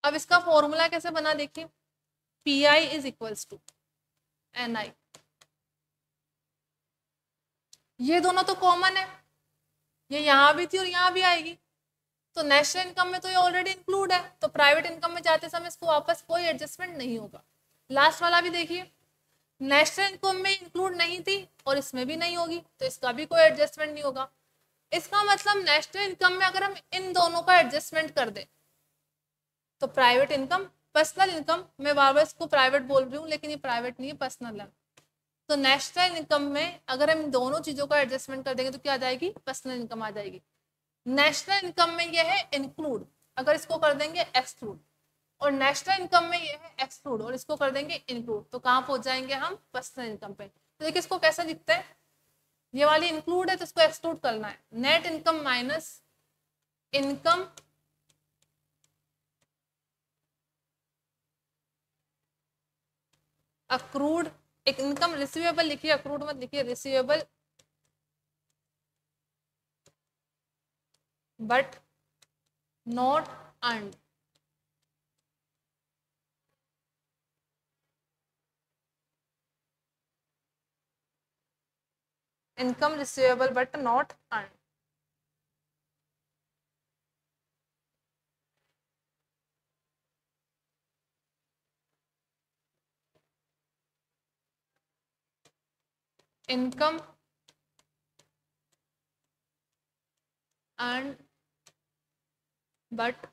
अब इसका फॉर्मूला कैसे बना देखिए P I is equals to N I ये दोनों तो कॉमन है ये यहाँ भी थी और यहाँ भी आएगी तो नेशनल इनकम में तो ये ऑलरेडी इंक्लूड है तो प्राइवेट इनकम में जाते समय इसको वापस कोई एडजस्टमेंट नहीं होगा लास्ट वाला भी देखिए नेशनल इनकम में इंक्लूड नहीं थी और इसमें भी नहीं होगी तो इसका भी कोई एडजस्टमेंट नहीं होगा इसका मतलब नेशनल इनकम में अगर हम इन दोनों का एडजस्टमेंट कर दें तो प्राइवेट इनकम पर्सनल इनकम मैं बार बार इसको प्राइवेट बोल रही हूँ लेकिन ये प्राइवेट नहीं है पर्सनल है तो नेशनल इनकम में अगर हम दोनों चीज़ों का एडजस्टमेंट कर देंगे तो क्या आ जाएगी पर्सनल इनकम आ जाएगी नेशनल इनकम में यह है इंक्लूड अगर इसको कर देंगे एक्सक्लूड और नेशनल इनकम में यह है एक्सक्लूड और इसको कर देंगे इंक्लूड तो कहाँ पहुंच जाएंगे हम पर्सनल इनकम पे तो देखिए इसको कैसा दिखता है ये वाली इंक्लूड है तो इसको एक्सक्लूड करना है net income minus income accrued एक इनकम रिसीवेबल लिखिए अक्रूड मत लिखिए receivable but not earned income receivable but not earned income and but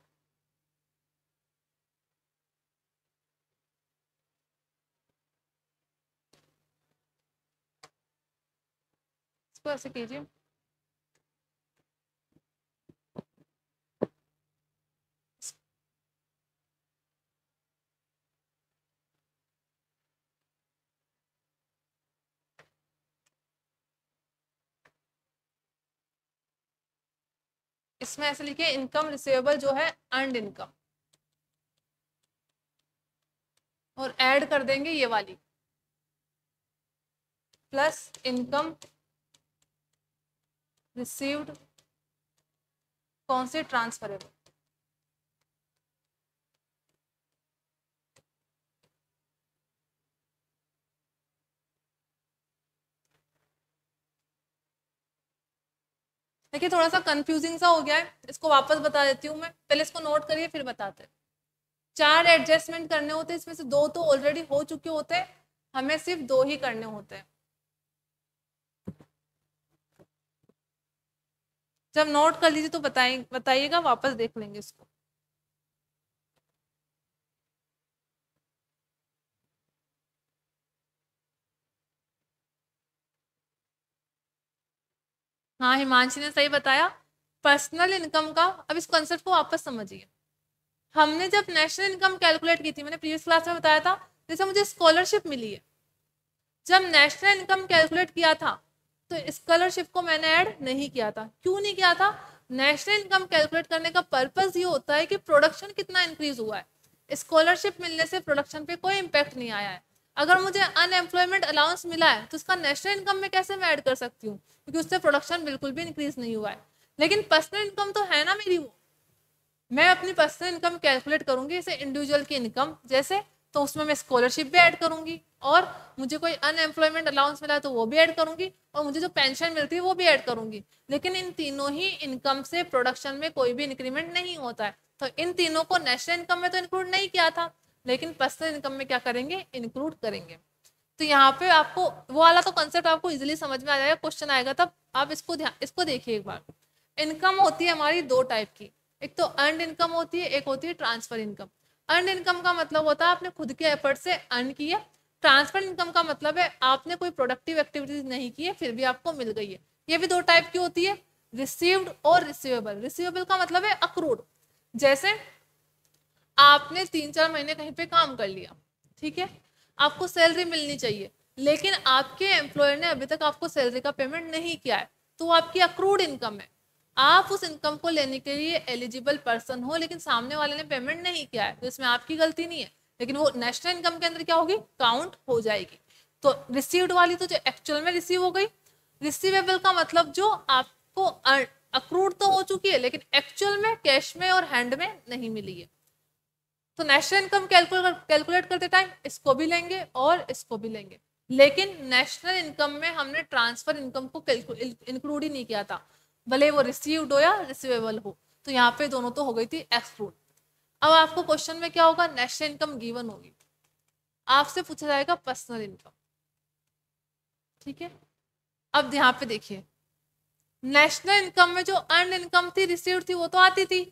इसको ऐसे कीजिए इसमें ऐसे लिखिए इनकम रिसीवेबल जो है अर्ड इनकम और ऐड कर देंगे ये वाली प्लस इनकम रिसीव्ड कौन से ट्रांसफरेबल देखिए थोड़ा सा कंफ्यूजिंग सा हो गया है इसको वापस बता देती हूँ मैं पहले इसको नोट करिए फिर बताते हैं चार एडजस्टमेंट करने होते हैं इसमें से दो तो ऑलरेडी हो चुके होते हैं हमें सिर्फ दो ही करने होते हैं जब नोट कर लीजिए तो बताए बताइएगा वापस देख लेंगे इसको हाँ हिमांशी ने सही बताया पर्सनल इनकम का अब इस कॉन्सेप्ट को वापस समझिए हमने जब नेशनल इनकम कैलकुलेट की थी मैंने प्रीवियस क्लास में बताया था जैसे मुझे स्कॉलरशिप मिली है जब नेशनल इनकम कैलकुलेट किया था तो स्कॉलरशिप को मैंने ऐड नहीं किया था क्यों नहीं किया था नेशनल इनकम कैलकुलेट करने का पर्पज ये होता है कि प्रोडक्शन कितना इंक्रीज हुआ है स्कॉलरशिप मिलने से प्रोडक्शन पे कोई इम्पेक्ट नहीं आया है अगर मुझे अनएम्प्लॉयमेंट अलाउंस मिला है तो उसका नेशनल इनकम में कैसे मैं ऐड कर सकती हूँ क्योंकि उससे प्रोडक्शन बिल्कुल भी इंक्रीज नहीं हुआ है लेकिन पर्सनल इनकम तो है ना मेरी वो मैं अपनी पर्सनल इनकम कैलकुलेट करूंगी इसे इंडिविजुअल की इनकम जैसे तो उसमें मैं स्कॉलरशिप भी ऐड करूंगी और मुझे कोई अनएम्प्लॉयमेंट अलाउंस मिला तो वो भी ऐड करूंगी और मुझे जो पेंशन मिलती है वो भी ऐड करूंगी लेकिन इन तीनों ही इनकम से प्रोडक्शन में कोई भी इंक्रीमेंट नहीं होता है तो इन तीनों को नेशनल इनकम में तो इंक्लूड नहीं किया था लेकिन पर्सनल इनकम में क्या करेंगे इंक्लूड करेंगे तो यहाँ पे आपको वो वाला तो कंसेप्ट आपको इजीली समझ में आ जाएगा क्वेश्चन आएगा तब आप इसको ध्यान इसको देखिए एक बार इनकम होती है हमारी दो टाइप की एक तो अर्न इनकम होती है एक होती है ट्रांसफर इनकम अर्न इनकम का मतलब होता है आपने खुद के एफर्ट से अर्न किया ट्रांसफर इनकम का मतलब है आपने कोई प्रोडक्टिव एक्टिविटीज नहीं की है फिर भी आपको मिल गई है ये भी दो टाइप की होती है रिसीव्ड और रिसीवेबल रिसीवेबल का मतलब है अक्रूड जैसे आपने तीन चार महीने कहीं पे काम कर लिया ठीक है आपको सैलरी मिलनी चाहिए लेकिन आपके एम्प्लॉयर ने अभी तक आपको सैलरी का पेमेंट नहीं किया है तो आपकी अक्रूड इनकम है आप उस इनकम को लेने के लिए एलिजिबल पर्सन हो लेकिन सामने वाले ने पेमेंट नहीं किया है तो इसमें आपकी गलती नहीं है लेकिन वो नेशनल इनकम के अंदर क्या होगी काउंट हो जाएगी तो रिसीव्ड वाली तो जो एक्चुअल में रिसीव हो गई रिसीवेबल का मतलब जो आपको अक्रूड तो हो चुकी है लेकिन एक्चुअल में कैश में और हैंड में नहीं मिली है तो नेशनल इनकम कैलकुलेट करते टाइम इसको भी लेंगे और इसको भी लेंगे लेकिन नेशनल इनकम में हमने ट्रांसफर इनकम को इंक्लूड ही नहीं किया था भले वो रिसीव्ड हो या रिसीवेबल हो तो यहाँ पे दोनों तो हो गई थी एक्सक्लूड अब आपको क्वेश्चन में क्या होगा नेशनल इनकम गिवन होगी आपसे पूछा जाएगा पर्सनल इनकम ठीक है अब यहाँ पे देखिए नेशनल इनकम में जो अर्न इनकम थी रिसीव थी वो तो आती थी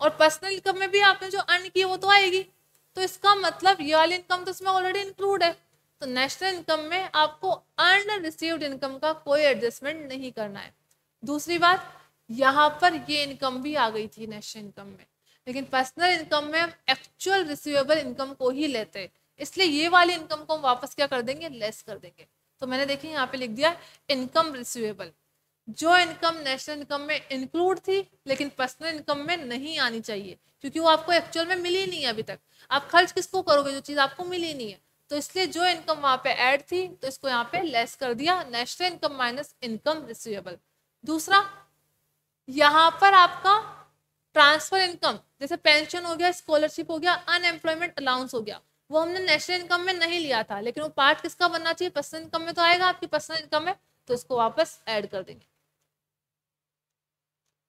और पर्सनल इनकम में भी आपने जो अर्न किया वो तो आएगी तो इसका मतलब ये वाली इनकम तो इसमें ऑलरेडी इंक्लूड है तो नेशनल इनकम में आपको अर्न रिसीव्ड इनकम का कोई एडजस्टमेंट नहीं करना है दूसरी बात यहाँ पर ये इनकम भी आ गई थी नेशनल इनकम में लेकिन पर्सनल इनकम में हम एक्चुअल रिसीवेबल इनकम को ही लेते हैं इसलिए ये वाली इनकम को हम वापस क्या कर देंगे लेस कर देंगे तो मैंने देखिए यहाँ पे लिख दिया इनकम रिसीवेबल जो इनकम नेशनल इनकम में इंक्लूड थी लेकिन पर्सनल इनकम में नहीं आनी चाहिए क्योंकि वो आपको एक्चुअल में मिली नहीं है अभी तक आप खर्च किसको करोगे जो चीज़ आपको मिली नहीं है तो इसलिए जो इनकम वहाँ पे ऐड थी तो इसको यहाँ पे लेस कर दिया national income minus income receivable दूसरा यहाँ पर आपका ट्रांसफर इनकम जैसे पेंशन हो गया स्कॉलरशिप हो गया अनएम्प्लॉयमेंट अलाउंस हो गया वो हमने नेशनल इनकम में नहीं लिया था लेकिन वो पार्ट किसका बनना चाहिए पर्सनल इनकम में तो आएगा आपकी पर्सनल इनकम में तो इसको वापस ऐड कर देंगे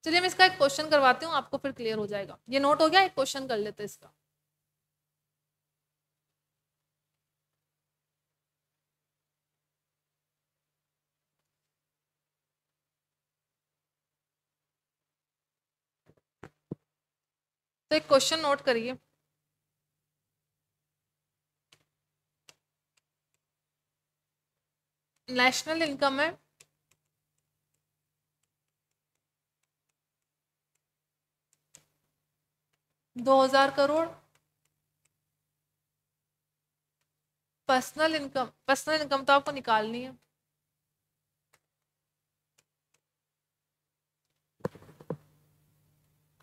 चलिए मैं इसका एक क्वेश्चन करवाती हूँ आपको फिर क्लियर हो जाएगा ये नोट हो गया एक क्वेश्चन कर लेते हैं इसका तो एक क्वेश्चन नोट करिए नेशनल इनकम है 2000 crore personal income personal income तो आपको निकालनी है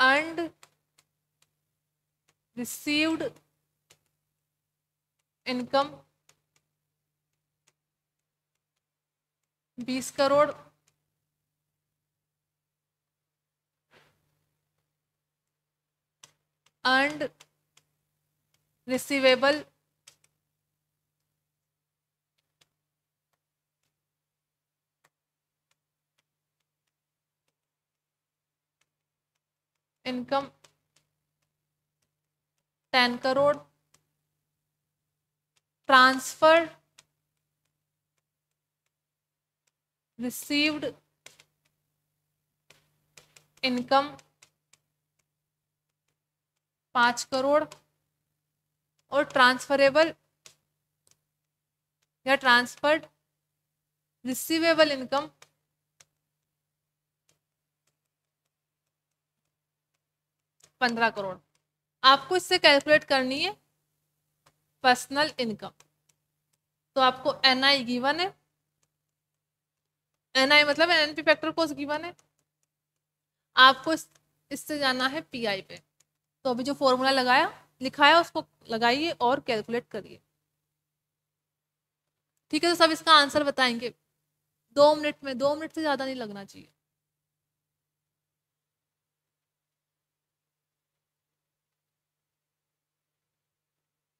and received income 20 crore earned receivable income ten crore transfer received income पांच करोड़ और ट्रांसफरेबल या ट्रांसफर्ड रिसीवेबल इनकम पंद्रह करोड़ आपको इससे कैलकुलेट करनी है पर्सनल इनकम तो आपको एन आई गिवन है एन आई मतलब एन पी फैक्टर कोर्स गिवन है आपको इससे जाना है पी आई पे तो अभी जो फॉर्मूला लगाया लिखाया उसको लगाइए और कैलकुलेट करिए ठीक है तो सब इसका आंसर बताएंगे दो मिनट में दो मिनट से ज़्यादा नहीं लगना चाहिए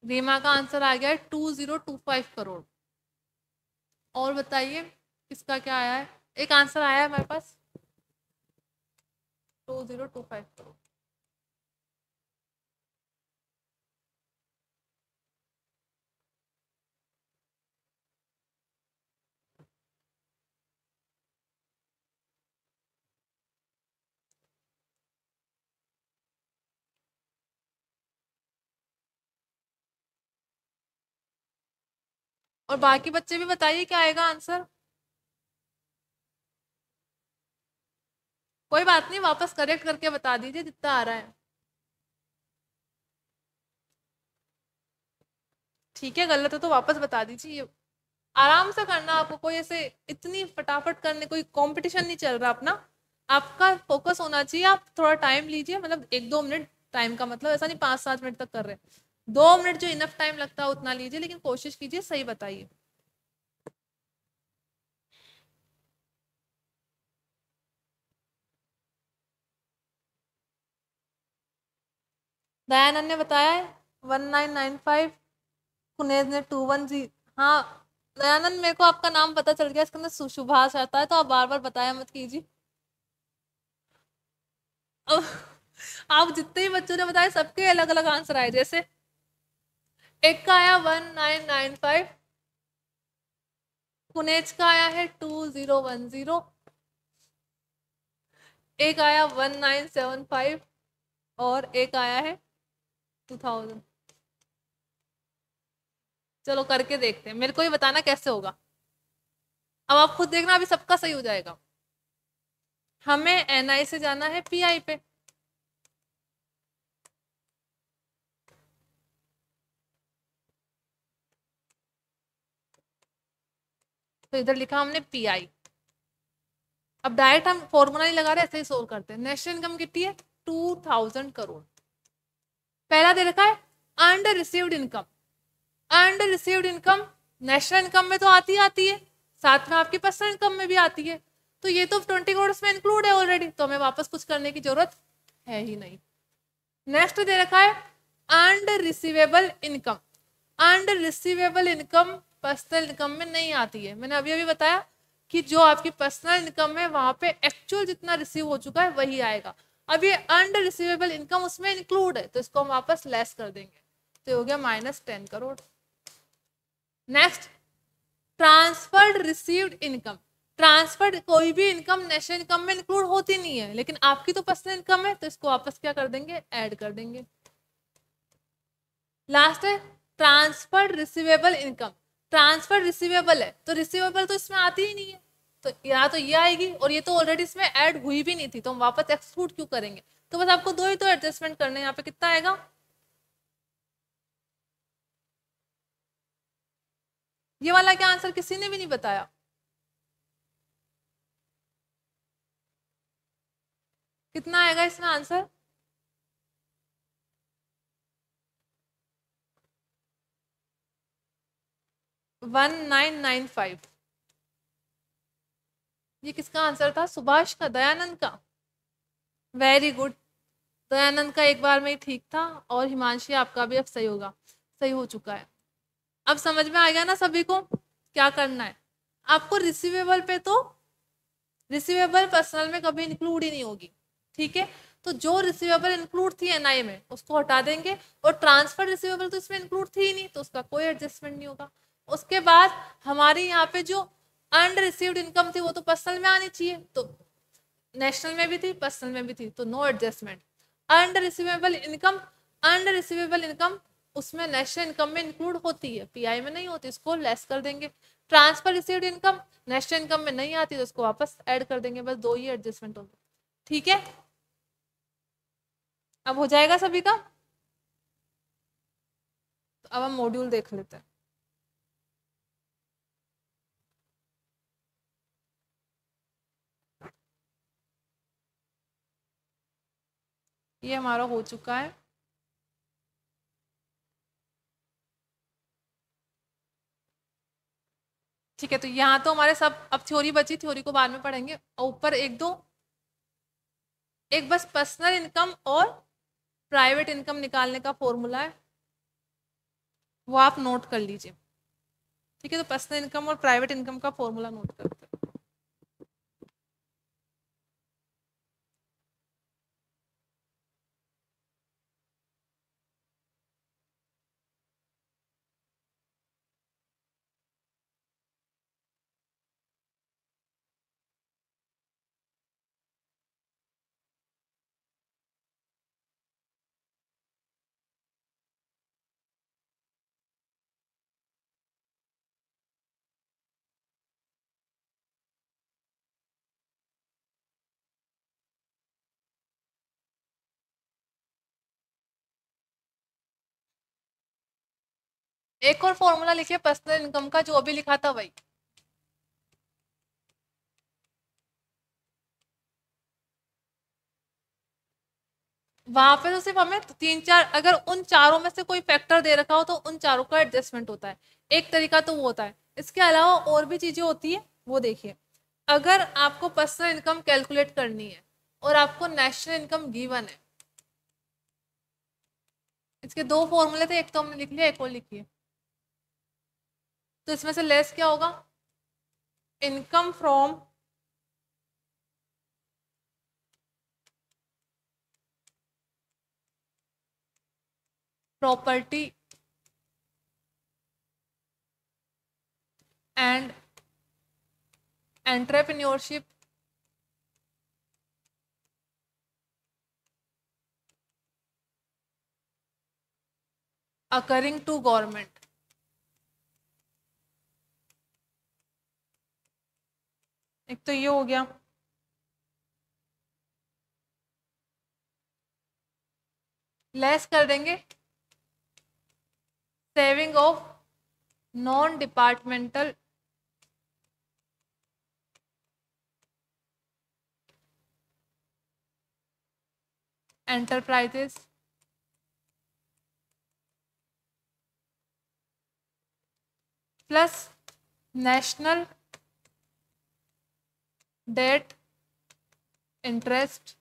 रीमा का आंसर आ गया है two zero two five crore और बताइए किसका क्या आया है एक आंसर आया है हमारे पास two zero two five crore और बाकी बच्चे भी बताइए क्या आएगा आंसर कोई बात नहीं वापस करेक्ट करके बता दीजिए जितना आ रहा है ठीक है गलत है तो वापस बता दीजिए आराम से करना आपको कोई ऐसे इतनी फटाफट करने कोई कंपटीशन नहीं चल रहा अपना आपका फोकस होना चाहिए आप थोड़ा टाइम लीजिए मतलब एक दो मिनट टाइम का मतलब ऐसा नहीं पांच सात मिनट तक कर रहे हैं दो मिनट जो इनफ टाइम लगता है उतना लीजिए लेकिन कोशिश कीजिए सही बताइए दयानंद ने बताया है वन नाइन नाइन फाइव कुनेज ने टू वन जी हाँ दयानंद मेरे को आपका नाम पता चल गया इसके अंदर सुशुभाष आता है तो आप बार बार बताया मत कीजिए आप जितने ही बच्चों ने बताया सबके अलग अलग आंसर आए जैसे एक का आया वन नाइन नाइन फाइव पुनेज का आया है टू जीरो वन जीरो एक आया वन नाइन सेवन फाइव और एक आया है टू थाउजेंड चलो करके देखते हैं मेरे को ही बताना कैसे होगा अब आप खुद देखना अभी सबका सही हो जाएगा हमें एनआई से जाना है पीआई पे तो इधर लिखा हमने पी आई अब डायरेक्ट हम फॉर्मूला नहीं लगा रहे ऐसे ही सोल्व करते हैं नेशनल इनकम कितनी है टू थाउजेंड करोड़ पहला दे रखा है under received income under received income national income में तो आती आती है साथ में आपकी पर्सनल इनकम में भी आती है तो ये तो ट्वेंटी करोड़ में इंक्लूड है ऑलरेडी तो हमें वापस कुछ करने की जरूरत है ही नहीं नेक्स्ट दे रखा है under receivable income under receivable income personal income में नहीं आती है मैंने अभी अभी बताया कि जो आपकी पर्सनल इनकम है वहाँ पे एक्चुअल जितना रिसीव हो चुका है वही आएगा अब ये अर्न रिसीवेबल इनकम उसमें इंक्लूड है तो इसको हम वापस लेस कर देंगे तो हो गया minus ten crore next transferred received income transferred कोई भी इनकम नेशनल इनकम में इंक्लूड होती नहीं है लेकिन आपकी तो पर्सनल इनकम है तो इसको वापस क्या कर देंगे ऐड कर देंगे लास्ट है transferred receivable income transfer receivable है तो रिसीवेबल तो इसमें आती ही नहीं है तो यहाँ तो ये आएगी और ये तो ऑलरेडी इसमें ऐड हुई भी नहीं थी तो हम वापस एक्सक्लूड क्यों करेंगे तो बस आपको दो ही तो एडजस्टमेंट करने यहाँ पे कितना आएगा ये वाला क्या आंसर किसी ने भी नहीं बताया कितना आएगा इसमें answer one nine nine five ये किसका आंसर था सुभाष का दयानंद का वेरी गुड दयानंद का एक बार में ही ठीक था और हिमांशी आपका भी अब सही होगा सही हो चुका है अब समझ में आ गया ना सभी को क्या करना है आपको रिसीवेबल पे तो रिसीवेबल पर्सनल में कभी इंक्लूड ही नहीं होगी ठीक है तो जो रिसीवेबल इंक्लूड थी एनआई में उसको हटा देंगे और ट्रांसफर रिसीवेबल तो इसमें इंक्लूड थी ही नहीं तो उसका कोई एडजस्टमेंट नहीं होगा उसके बाद हमारे यहाँ पे जो अनरिसीव्ड इनकम थी वो तो पर्सनल में आनी चाहिए तो नेशनल में भी थी पर्सनल में भी थी तो no adjustment under receivable income under receivable income उसमें नेशनल इनकम में इंक्लूड होती है पीआई में नहीं होती इसको लेस कर देंगे transfer received income national income में नहीं आती तो उसको वापस ऐड कर देंगे बस दो ही एडजस्टमेंट होंगे ठीक है अब हो जाएगा सभी का तो अब हम मॉड्यूल देख लेते हैं ये हमारा हो चुका है ठीक है तो यहाँ तो हमारे सब अब थ्योरी बची थ्योरी को बाद में पढ़ेंगे और ऊपर एक दो एक बस पर्सनल इनकम और प्राइवेट इनकम निकालने का फॉर्मूला है वो आप नोट कर लीजिए ठीक है तो पर्सनल इनकम और प्राइवेट इनकम का फॉर्मूला नोट कर एक और फॉर्मूला लिखिए पर्सनल इनकम का जो अभी लिखा था वही वहां पे तो सिर्फ हमें तीन चार अगर उन चारों में से कोई फैक्टर दे रखा हो तो उन चारों का एडजस्टमेंट होता है एक तरीका तो वो होता है इसके अलावा और भी चीजें होती है वो देखिए अगर आपको पर्सनल इनकम कैलकुलेट करनी है और आपको नेशनल इनकम गिवन है इसके दो फॉर्मूले थे एक तो हमने लिख लिया एक और लिखिए तो इसमें से लेस क्या होगा income from property and entrepreneurship accruing to government एक तो ये हो गया लेस कर देंगे saving of non departmental enterprises plus national debt interest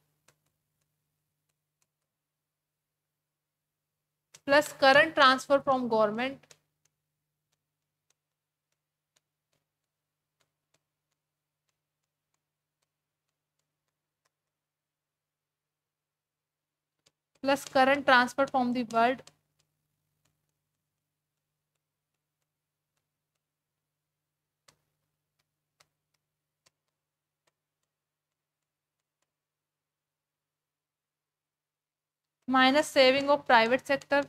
plus current transfer from government plus current transfer from the world minus saving of private sector.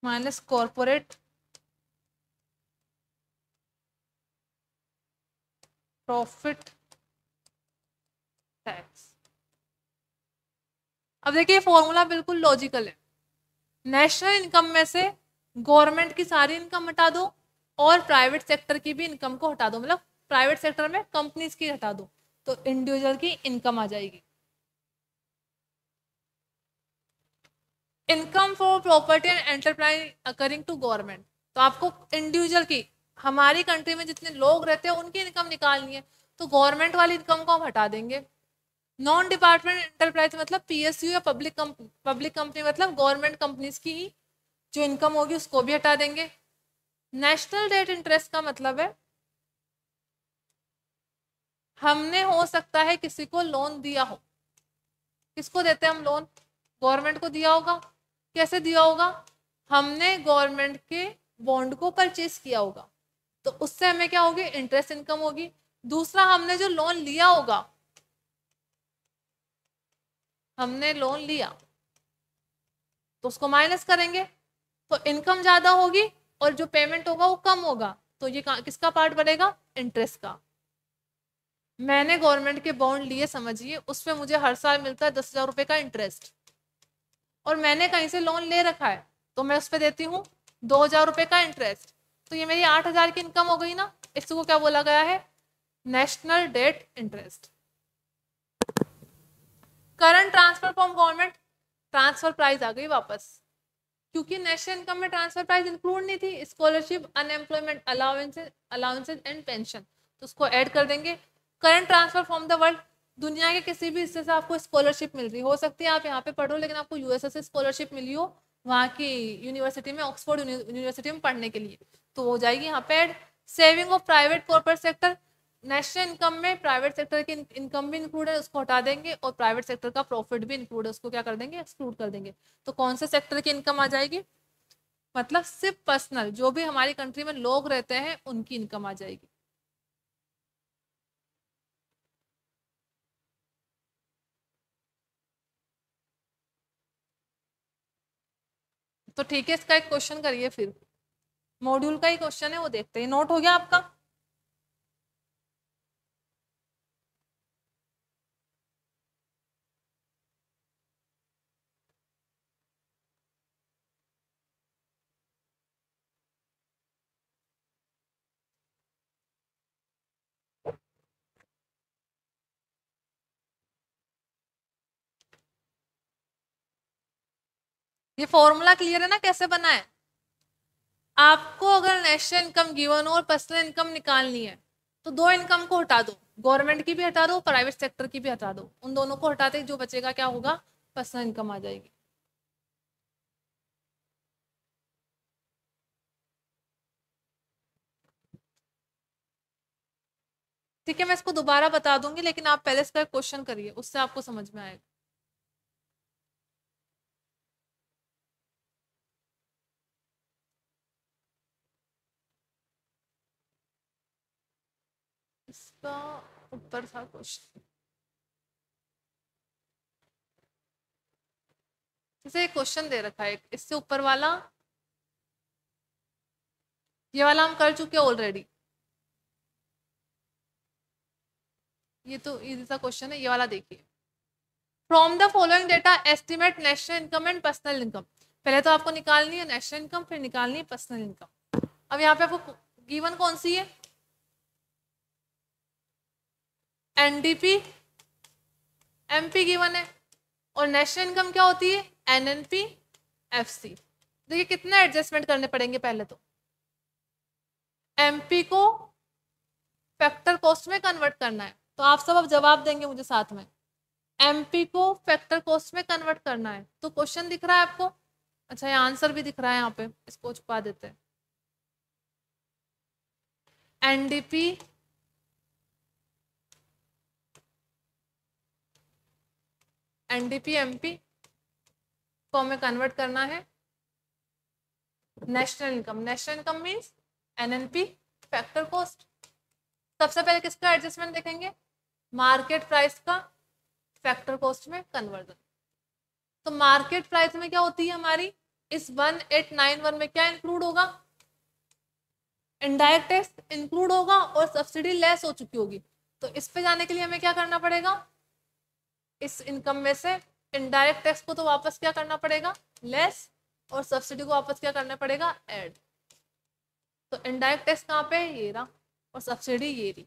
Minus corporate profit tax अब देखिए formula बिल्कुल logical है national income में से government की सारी income हटा दो और प्राइवेट सेक्टर की भी इनकम को हटा दो मतलब प्राइवेट सेक्टर में कंपनीज की हटा दो तो इंडिविजुअल की इनकम आ जाएगी income for property and enterprise accruing to government तो आपको इंडिविजुअल की हमारी कंट्री में जितने लोग रहते हैं उनकी इनकम निकालनी है तो गवर्नमेंट वाली इनकम को हम हटा देंगे नॉन डिपार्टमेंट इंटरप्राइज मतलब पीएसयू या पब्लिक पब्लिक कंपनी मतलब गवर्नमेंट कंपनीज की जो इनकम होगी उसको भी हटा देंगे नेशनल रेट इंटरेस्ट का मतलब है हमने हो सकता है किसी को लोन दिया हो किसको देते हैं हम लोन गवर्नमेंट को दिया होगा कैसे दिया होगा हमने गवर्नमेंट के बॉन्ड को परचेज किया होगा तो उससे हमें क्या होगी इंटरेस्ट इनकम होगी दूसरा हमने जो लोन लिया होगा हमने लोन लिया तो उसको माइनस करेंगे तो इनकम ज़्यादा होगी और जो पेमेंट होगा वो कम होगा तो ये किसका पार्ट बनेगा इंटरेस्ट का मैंने गवर्नमेंट के बॉन्ड लिए समझिए उस पर मुझे हर साल मिलता है दस हज़ार रुपये का इंटरेस्ट और मैंने कहीं से लोन ले रखा है तो मैं उस पर देती हूँ दो हज़ार रुपये का इंटरेस्ट तो ये मेरी आठ हज़ार की इनकम हो गई ना इसको क्या बोला गया है national debt interest current transfer from government transfer price आ गई वापस क्योंकि नेशनल इनकम में ट्रांसफर प्राइस इंक्लूड नहीं थी scholarship unemployment allowances allowances and pension तो उसको ऐड कर देंगे current transfer from the world दुनिया के किसी भी हिस्से से आपको स्कॉलरशिप मिल रही हो सकती है आप यहाँ पे पढ़ो लेकिन आपको यूएसए से स्कॉलरशिप मिली हो वहाँ की यूनिवर्सिटी में ऑक्सफोर्ड यूनिवर्सिटी में पढ़ने के लिए तो हो जाएगी यहाँ पे add saving of private corporate sector national income में प्राइवेट सेक्टर की इनकम भी इंक्लूड है उसको हटा देंगे और प्राइवेट सेक्टर का प्रॉफिट भी इंक्लूड है उसको क्या कर देंगे एक्सक्लूड कर देंगे तो कौन से सेक्टर की इनकम आ जाएगी मतलब सिर्फ पर्सनल जो भी हमारी कंट्री में लोग रहते हैं उनकी इनकम आ जाएगी तो ठीक है इसका एक क्वेश्चन करिए फिर मॉड्यूल का ही क्वेश्चन है वो देखते हैं नोट हो गया आपका ये फॉर्मूला क्लियर है ना कैसे बना है आपको अगर नेशनल इनकम गिवन हो और पर्सनल इनकम निकालनी है तो दो इनकम को हटा दो गवर्नमेंट की भी हटा दो प्राइवेट सेक्टर की भी हटा दो उन दोनों को हटाते जो बचेगा क्या होगा पर्सनल इनकम आ जाएगी ठीक है मैं इसको दोबारा बता दूंगी लेकिन आप पहले इसका क्वेश्चन करिए उससे आपको समझ में आएगा इसका ऊपर था कुछ जैसे एक क्वेश्चन दे रखा है इससे ऊपर वाला ये वाला हम कर चुके ऑलरेडी ये तो इजी सा क्वेश्चन है ये वाला देखिए from the following data estimate national income and personal income पहले तो आपको निकालनी है नेशनल इनकम फिर निकालनी है पर्सनल इनकम अब यहाँ पे आपको गिवन कौन सी है एनडीपी एमपी गिवन है और नेशनल इनकम क्या होती है एनएनपी एफसी देखिए कितने एडजस्टमेंट करने पड़ेंगे पहले तो एमपी को फैक्टर कॉस्ट में कन्वर्ट करना है तो आप सब अब जवाब देंगे मुझे साथ में एमपी को फैक्टर कॉस्ट में कन्वर्ट करना है तो क्वेश्चन दिख रहा है आपको अच्छा ये आंसर भी दिख रहा है यहाँ पे इसको छुपा देते हैं NDP N D P M P को हमें कन्वर्ट करना है national income national income means N N P factor cost सबसे पहले किसका एडजस्टमेंट देखेंगे मार्केट प्राइस का फैक्टर कॉस्ट में कन्वर्जन तो मार्केट प्राइस में क्या होती है हमारी इस वन एट नाइन वन में क्या इंक्लूड होगा इनडायरेक्ट टैक्स इंक्लूड होगा और सब्सिडी लेस हो चुकी होगी तो इस पे जाने के लिए हमें क्या करना पड़ेगा इस इनकम में से इनडायरेक्ट टैक्स को तो वापस क्या करना पड़ेगा लेस और सब्सिडी को वापस क्या करना पड़ेगा एड तो इनडायरेक्ट टैक्स कहाँ पे ये रहा और सब्सिडी ये रही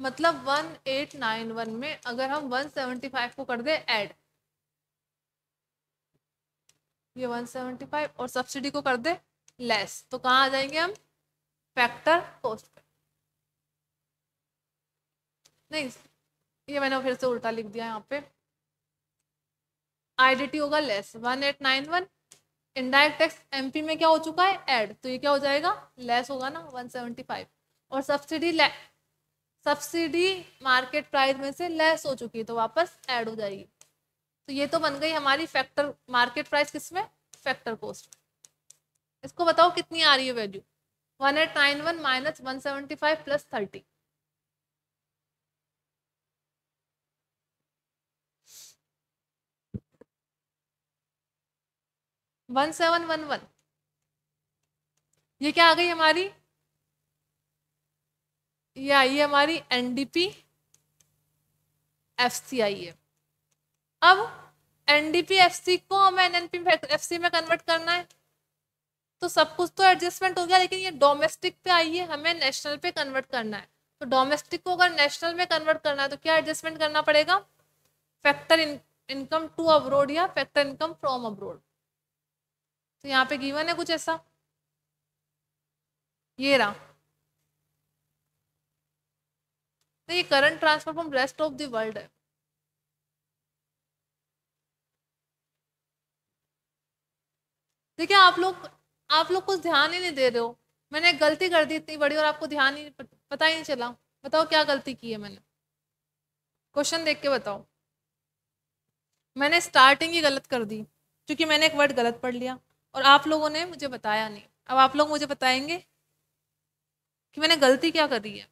मतलब 1891 में अगर हम 175 को कर दे ऐड ये 175 और सब्सिडी को कर दे लेस तो कहाँ आ जाएंगे हम फैक्टर कॉस्ट पे नहीं ये मैंने फिर से उल्टा लिख दिया यहाँ पे आईडीटी होगा less one eight nine one indirect tax MP में क्या हो चुका है एड तो ये क्या हो जाएगा लेस होगा ना वन सेवेंटी फाइव और सब्सिडी सब्सिडी मार्केट प्राइस में से लेस हो चुकी है तो वापस एड हो जाएगी तो ये तो बन गई हमारी फैक्टर मार्केट प्राइस किस में फैक्टर कोस्ट इसको बताओ कितनी आ रही है value one eight nine one minus one seventy five plus thirty one seven one one ये क्या आ गई हमारी ये आई है हमारी एनडीपी एफ सी आई है अब एनडीपी एफ सी को हमें एनएनपी एफ सी में कन्वर्ट करना है तो सब कुछ तो एडजस्टमेंट हो गया लेकिन ये डोमेस्टिक पे आई है हमें नेशनल पे कन्वर्ट करना है तो डोमेस्टिक को अगर नेशनल में कन्वर्ट करना है तो क्या एडजस्टमेंट करना पड़ेगा फैक्टर इनकम टू अब्रोड या फैक्टर इनकम फ्रॉम अब्रोड तो यहाँ पे गिवन है कुछ ऐसा ये रहा तो ये current transfer from rest of the world है देखिए आप लोग आप लोग कुछ ध्यान ही नहीं दे रहे हो मैंने गलती कर दी इतनी बड़ी और आपको ध्यान ही पता ही नहीं चला बताओ क्या गलती की है मैंने क्वेश्चन देख के बताओ मैंने स्टार्टिंग ही गलत कर दी क्योंकि मैंने एक वर्ड गलत पढ़ लिया और आप लोगों ने मुझे बताया नहीं अब आप लोग मुझे बताएंगे कि मैंने गलती क्या करी है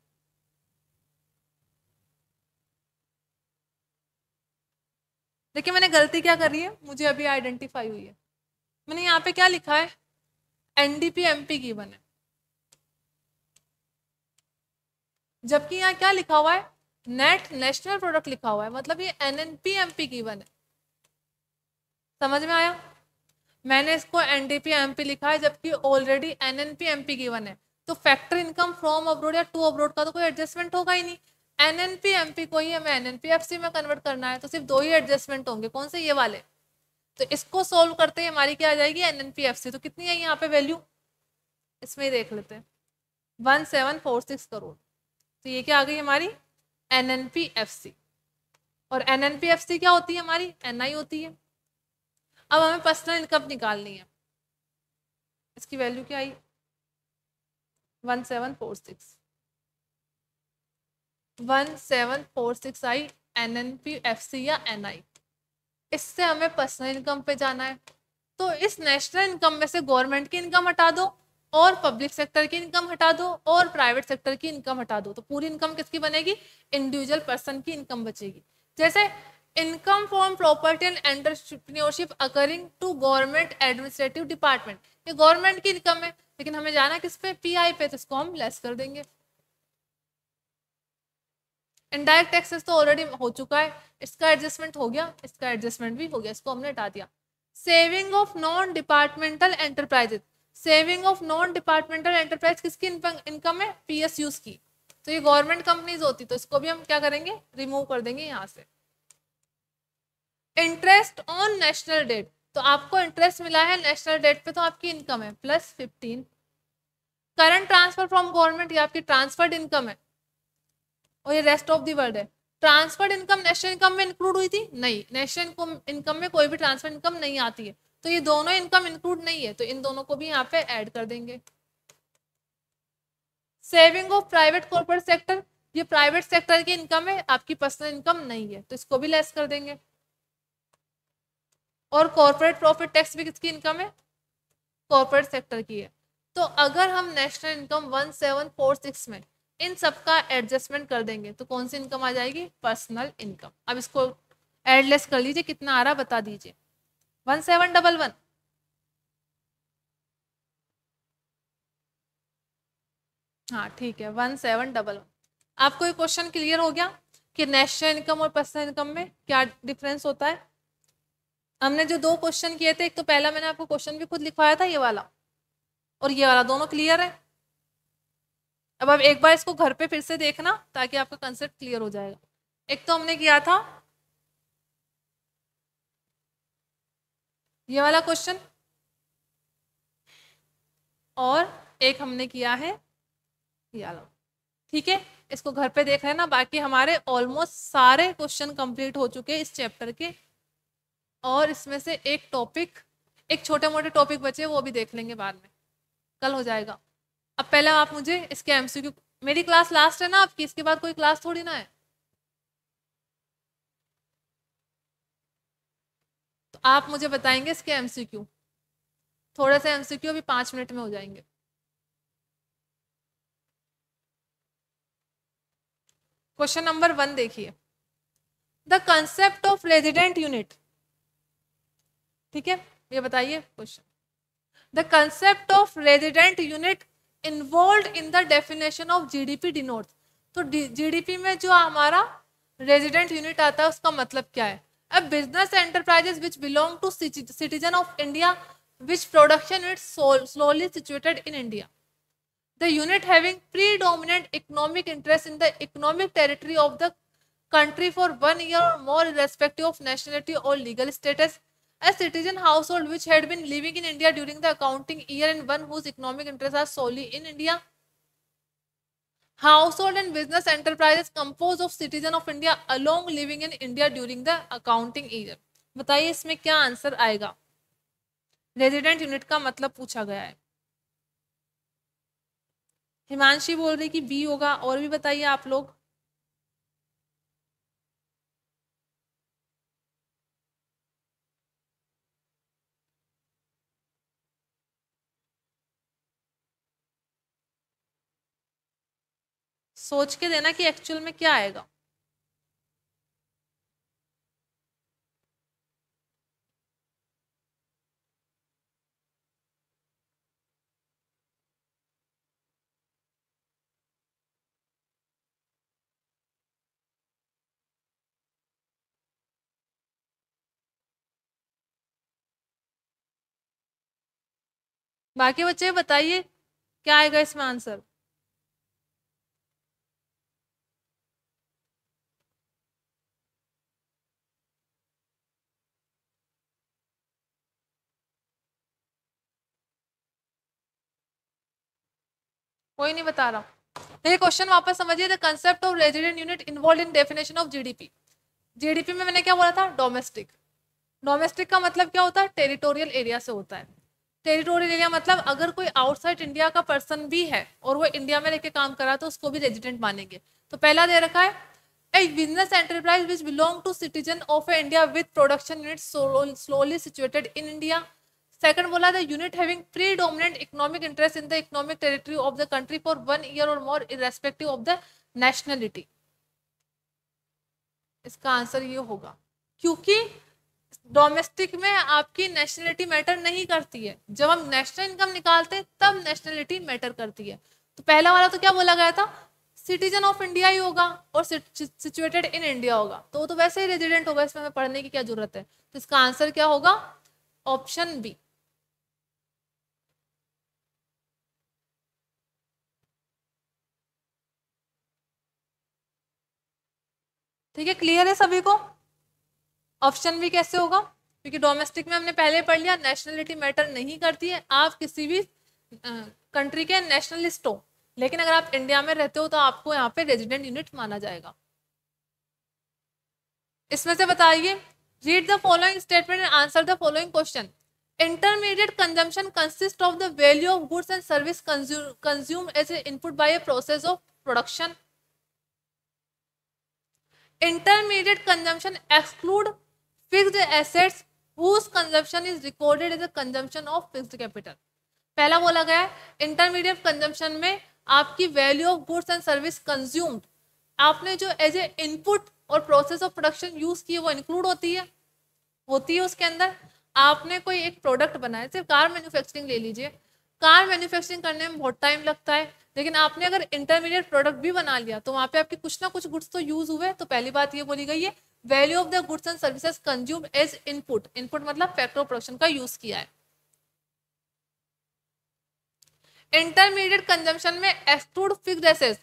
देखिए मैंने गलती क्या करी है मुझे अभी आइडेंटिफाई हुई है मैंने यहाँ पे क्या लिखा है एनडीपी एमपी की बने जबकि यहाँ क्या लिखा हुआ है नेट नेशनल प्रोडक्ट लिखा हुआ है मतलब ये एनएनपी एम पी की बन है समझ में आया मैंने इसको N D P M P लिखा है जबकि already N N P M P given है तो फैक्टर इनकम फ्रॉम अब्रोड या टू अब्रोड का तो कोई एडजस्टमेंट होगा ही नहीं N N P M P को ही हमें N N P F C में कन्वर्ट करना है तो सिर्फ दो ही एडजस्टमेंट होंगे कौन से ये वाले तो इसको सोल्व करते ही हमारी क्या आ जाएगी N N P F C तो कितनी है यहाँ पे वैल्यू इसमें ही देख लेते हैं one seven four six crore तो ये क्या आ गई हमारी N N P F C और N N P F C क्या होती है हमारी एन आई होती है अब हमें पर्सनल इनकम निकालनी है इसकी वैल्यू क्या आई one seven four six one seven four six आई N N P F C या एन आई इससे हमें पर्सनल इनकम पे जाना है तो इस नेशनल इनकम में से गवर्नमेंट की इनकम हटा दो और पब्लिक सेक्टर की इनकम हटा दो और प्राइवेट सेक्टर की इनकम हटा दो तो पूरी इनकम किसकी बनेगी इंडिविजुअल पर्सन की इनकम बचेगी जैसे income form property and entrepreneurship accruing to government administrative department ये गवर्नमेंट की इनकम है लेकिन हमें जाना किस पे पीआई पे तो इसको हम लेस कर देंगे इनडायरेक्ट टैक्सेस तो ऑलरेडी हो चुका है इसका एडजस्टमेंट हो गया इसका एडजस्टमेंट भी हो गया इसको हमने हटा दिया saving of non departmental enterprises saving of non departmental enterprise किसकी इनकम है पीएसयूज की तो ये गवर्नमेंट कंपनीज होती तो इसको भी हम क्या करेंगे रिमूव कर देंगे यहाँ से इंटरेस्ट ऑन नेशनल डेट तो आपको इंटरेस्ट मिला है नेशनल डेट पे तो आपकी इनकम है plus fifteen current transfer from government ये आपकी ट्रांसफर्ड इनकम है और ये रेस्ट ऑफ दी वर्ल्ड है ट्रांसफर्ड इनकम नेशनल इनकम में इंक्लूड हुई थी नहीं नेशनल इनकम इनकम में कोई भी ट्रांसफर इनकम नहीं आती है तो ये दोनों इनकम इंक्लूड नहीं है तो इन दोनों को भी यहाँ पे ऐड कर देंगे saving of private corporate sector ये प्राइवेट सेक्टर की इनकम है आपकी पर्सनल इनकम नहीं है तो इसको भी लेस कर देंगे और कॉरपोरेट प्रॉफिट टैक्स भी किसकी इनकम है कॉरपोरेट सेक्टर की है तो अगर हम national income one seven four six में इन सब का एडजस्टमेंट कर देंगे तो कौन सी इनकम आ जाएगी पर्सनल इनकम अब इसको एडलेस कर लीजिए कितना आ रहा बता दीजिए वन सेवन डबल वन हाँ ठीक है वन सेवन डबल वन आपको ये क्वेश्चन क्लियर हो गया कि नेशनल इनकम और पर्सनल इनकम में क्या डिफरेंस होता है हमने जो दो क्वेश्चन किए थे एक तो पहला मैंने आपको क्वेश्चन भी खुद लिखवाया था ये वाला और ये वाला दोनों क्लियर है अब आप एक बार इसको घर पे फिर से देखना ताकि आपका कंसेप्ट क्लियर हो जाएगा एक तो हमने किया था ये वाला क्वेश्चन और एक हमने किया है ये वाला ठीक है इसको घर पे देख रहे ना बाकी हमारे ऑलमोस्ट सारे क्वेश्चन कंप्लीट हो चुके हैं इस चैप्टर के और इसमें से एक टॉपिक एक छोटे मोटे टॉपिक बचे वो भी देख लेंगे बाद में कल हो जाएगा अब पहले आप मुझे इसके एम मेरी क्लास लास्ट है ना आपकी इसके बाद कोई क्लास थोड़ी ना है तो आप मुझे बताएंगे इसके एम थोड़े से एम अभी पाँच मिनट में हो जाएंगे क्वेश्चन नंबर वन देखिए the concept of resident unit ठीक है ये बताइए question the concept of resident unit involve in the definition of G D P denote तो जी डी पी में जो हमारा रेजिडेंट यूनिट आता है उसका मतलब क्या है अब business enterprises which belong to citizen of India which production unit slowly situated in India the unit having predominant economic interest in the economic territory of the country for one year or more irrespective of nationality or legal status a citizen household which had been living in India during the accounting year and one whose economic interests are solely in India. Household and business enterprises composed of citizen of India along living in India during the accounting year. बताइए इसमें क्या answer आएगा resident unit का मतलब पूछा गया है हिमांशी बोल रही कि बी होगा और भी बताइए आप लोग सोच के देना कि एक्चुअल में क्या आएगा बाकी बच्चे बताइए क्या आएगा इसमें आंसर कोई नहीं बता रहा हूँ ये क्वेश्चन वापस समझिए the concept of resident unit involve in definition of GDP GDP में मैंने क्या बोला था डोमेस्टिक डोमेस्टिक का मतलब क्या होता है टेरिटोरियल एरिया से होता है टेरिटोरियल एरिया मतलब अगर कोई आउटसाइड इंडिया का पर्सन भी है और वो इंडिया में रहकर काम कर रहा है तो उसको भी रेजिडेंट मानेंगे तो पहला दे रखा है a business enterprise which belong to citizen of a India with production unit slowly situated in India second बोला था unit having predominant economic interest in the economic territory of the country for one year और more irrespective of the nationality इसका answer ये होगा क्योंकि domestic में आपकी nationality matter नहीं करती है जब हम नेशनल इनकम निकालते हैं तब नेशनलिटी मैटर करती है तो पहला वाला तो क्या बोला गया था सिटीजन ऑफ इंडिया ही होगा और सिचुएटेड इन इंडिया होगा तो वो तो वैसे ही रेजिडेंट होगा इसमें हमें पढ़ने की क्या जरूरत है तो इसका आंसर क्या होगा ऑप्शन बी ठीक है क्लियर है सभी को ऑप्शन भी कैसे होगा क्योंकि डोमेस्टिक में हमने पहले पढ़ लिया नेशनलिटी मैटर नहीं करती है आप किसी भी कंट्री के नेशनलिस्ट हो लेकिन अगर आप इंडिया में रहते हो तो आपको यहाँ पे रेजिडेंट यूनिट माना जाएगा इसमें से बताइए read the following statement and answer the following question intermediate consumption consist of the value of goods and service consume as a input by a process of production intermediate consumption exclude fixed assets whose consumption is recorded as a consumption of fixed capital पहला बोला गया है intermediate consumption में आपकी value of goods and service consumed आपने जो as a input और process of production use की है वो इंक्लूड होती है होती है उसके अंदर आपने कोई एक प्रोडक्ट बनाया सिर्फ कार मैन्युफैक्चरिंग ले लीजिए कार मैन्युफैक्चरिंग करने में बहुत टाइम लगता है लेकिन आपने अगर इंटरमीडिएट प्रोडक्ट भी बना लिया तो वहाँ पे आपके कुछ ना कुछ गुड्स तो यूज हुए तो पहली बात ये बोली गई है value of the goods and services consume as input input मतलब फैक्ट्री प्रोडक्शन का यूज किया है इंटरमीडिएट कंजम्पशन में exclude fix assess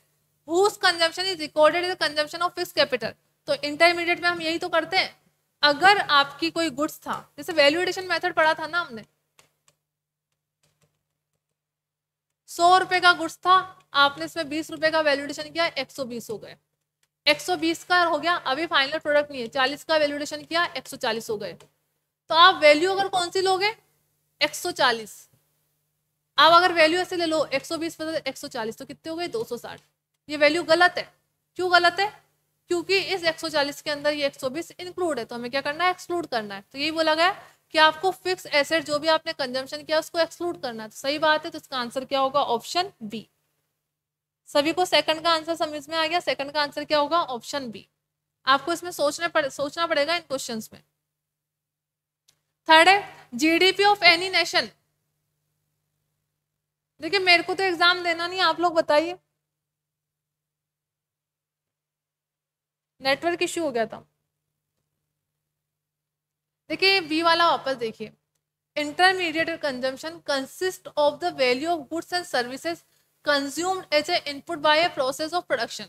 whose consumption is recorded is consumption of fix capital तो इंटरमीडिएट में हम यही तो करते हैं अगर आपकी कोई गुड्स था जैसे वैल्यूएशन मेथड पढ़ा था ना हमने सौ रुपए का गुड्स था आपने इसमें बीस रुपए का वैल्यूडेशन किया एक सौ बीस हो गए एक सौ बीस का हो गया अभी फाइनल प्रोडक्ट नहीं है चालीस का वैल्यूडेशन किया एक सौ चालीस हो गए तो आप वैल्यू अगर कौन सी लोगे एक सौ चालीस आप अगर वैल्यू ऐसे ले लो एक सौ बीस एक सौ चालीस तो कितने हो गए दो सौ साठ ये वैल्यू गलत है क्यों गलत है क्योंकि इस चालीस के अंदर ये बीस इंक्लूड है तो हमें क्या करना है एक्सक्लूड करना है तो यही बोला गया कि आपको फिक्स एसेट जो भी आपने कंजम्पशन किया उसको एक्सक्लूड करना है तो सही बात है तो इसका आंसर क्या होगा ऑप्शन बी सभी को सेकंड का आंसर समझ में आ गया सेकंड का आंसर क्या होगा ऑप्शन बी आपको इसमें सोचना पड़े सोचना पड़ेगा इन क्वेश्चंस में थर्ड है जीडीपी ऑफ एनी नेशन देखिए मेरे को तो एग्जाम देना नहीं आप लोग बताइए नेटवर्क इश्यू हो गया था देखिए बी वाला वापस देखिए intermediate consumption consist of the value of goods and services consumed as a input by a process of production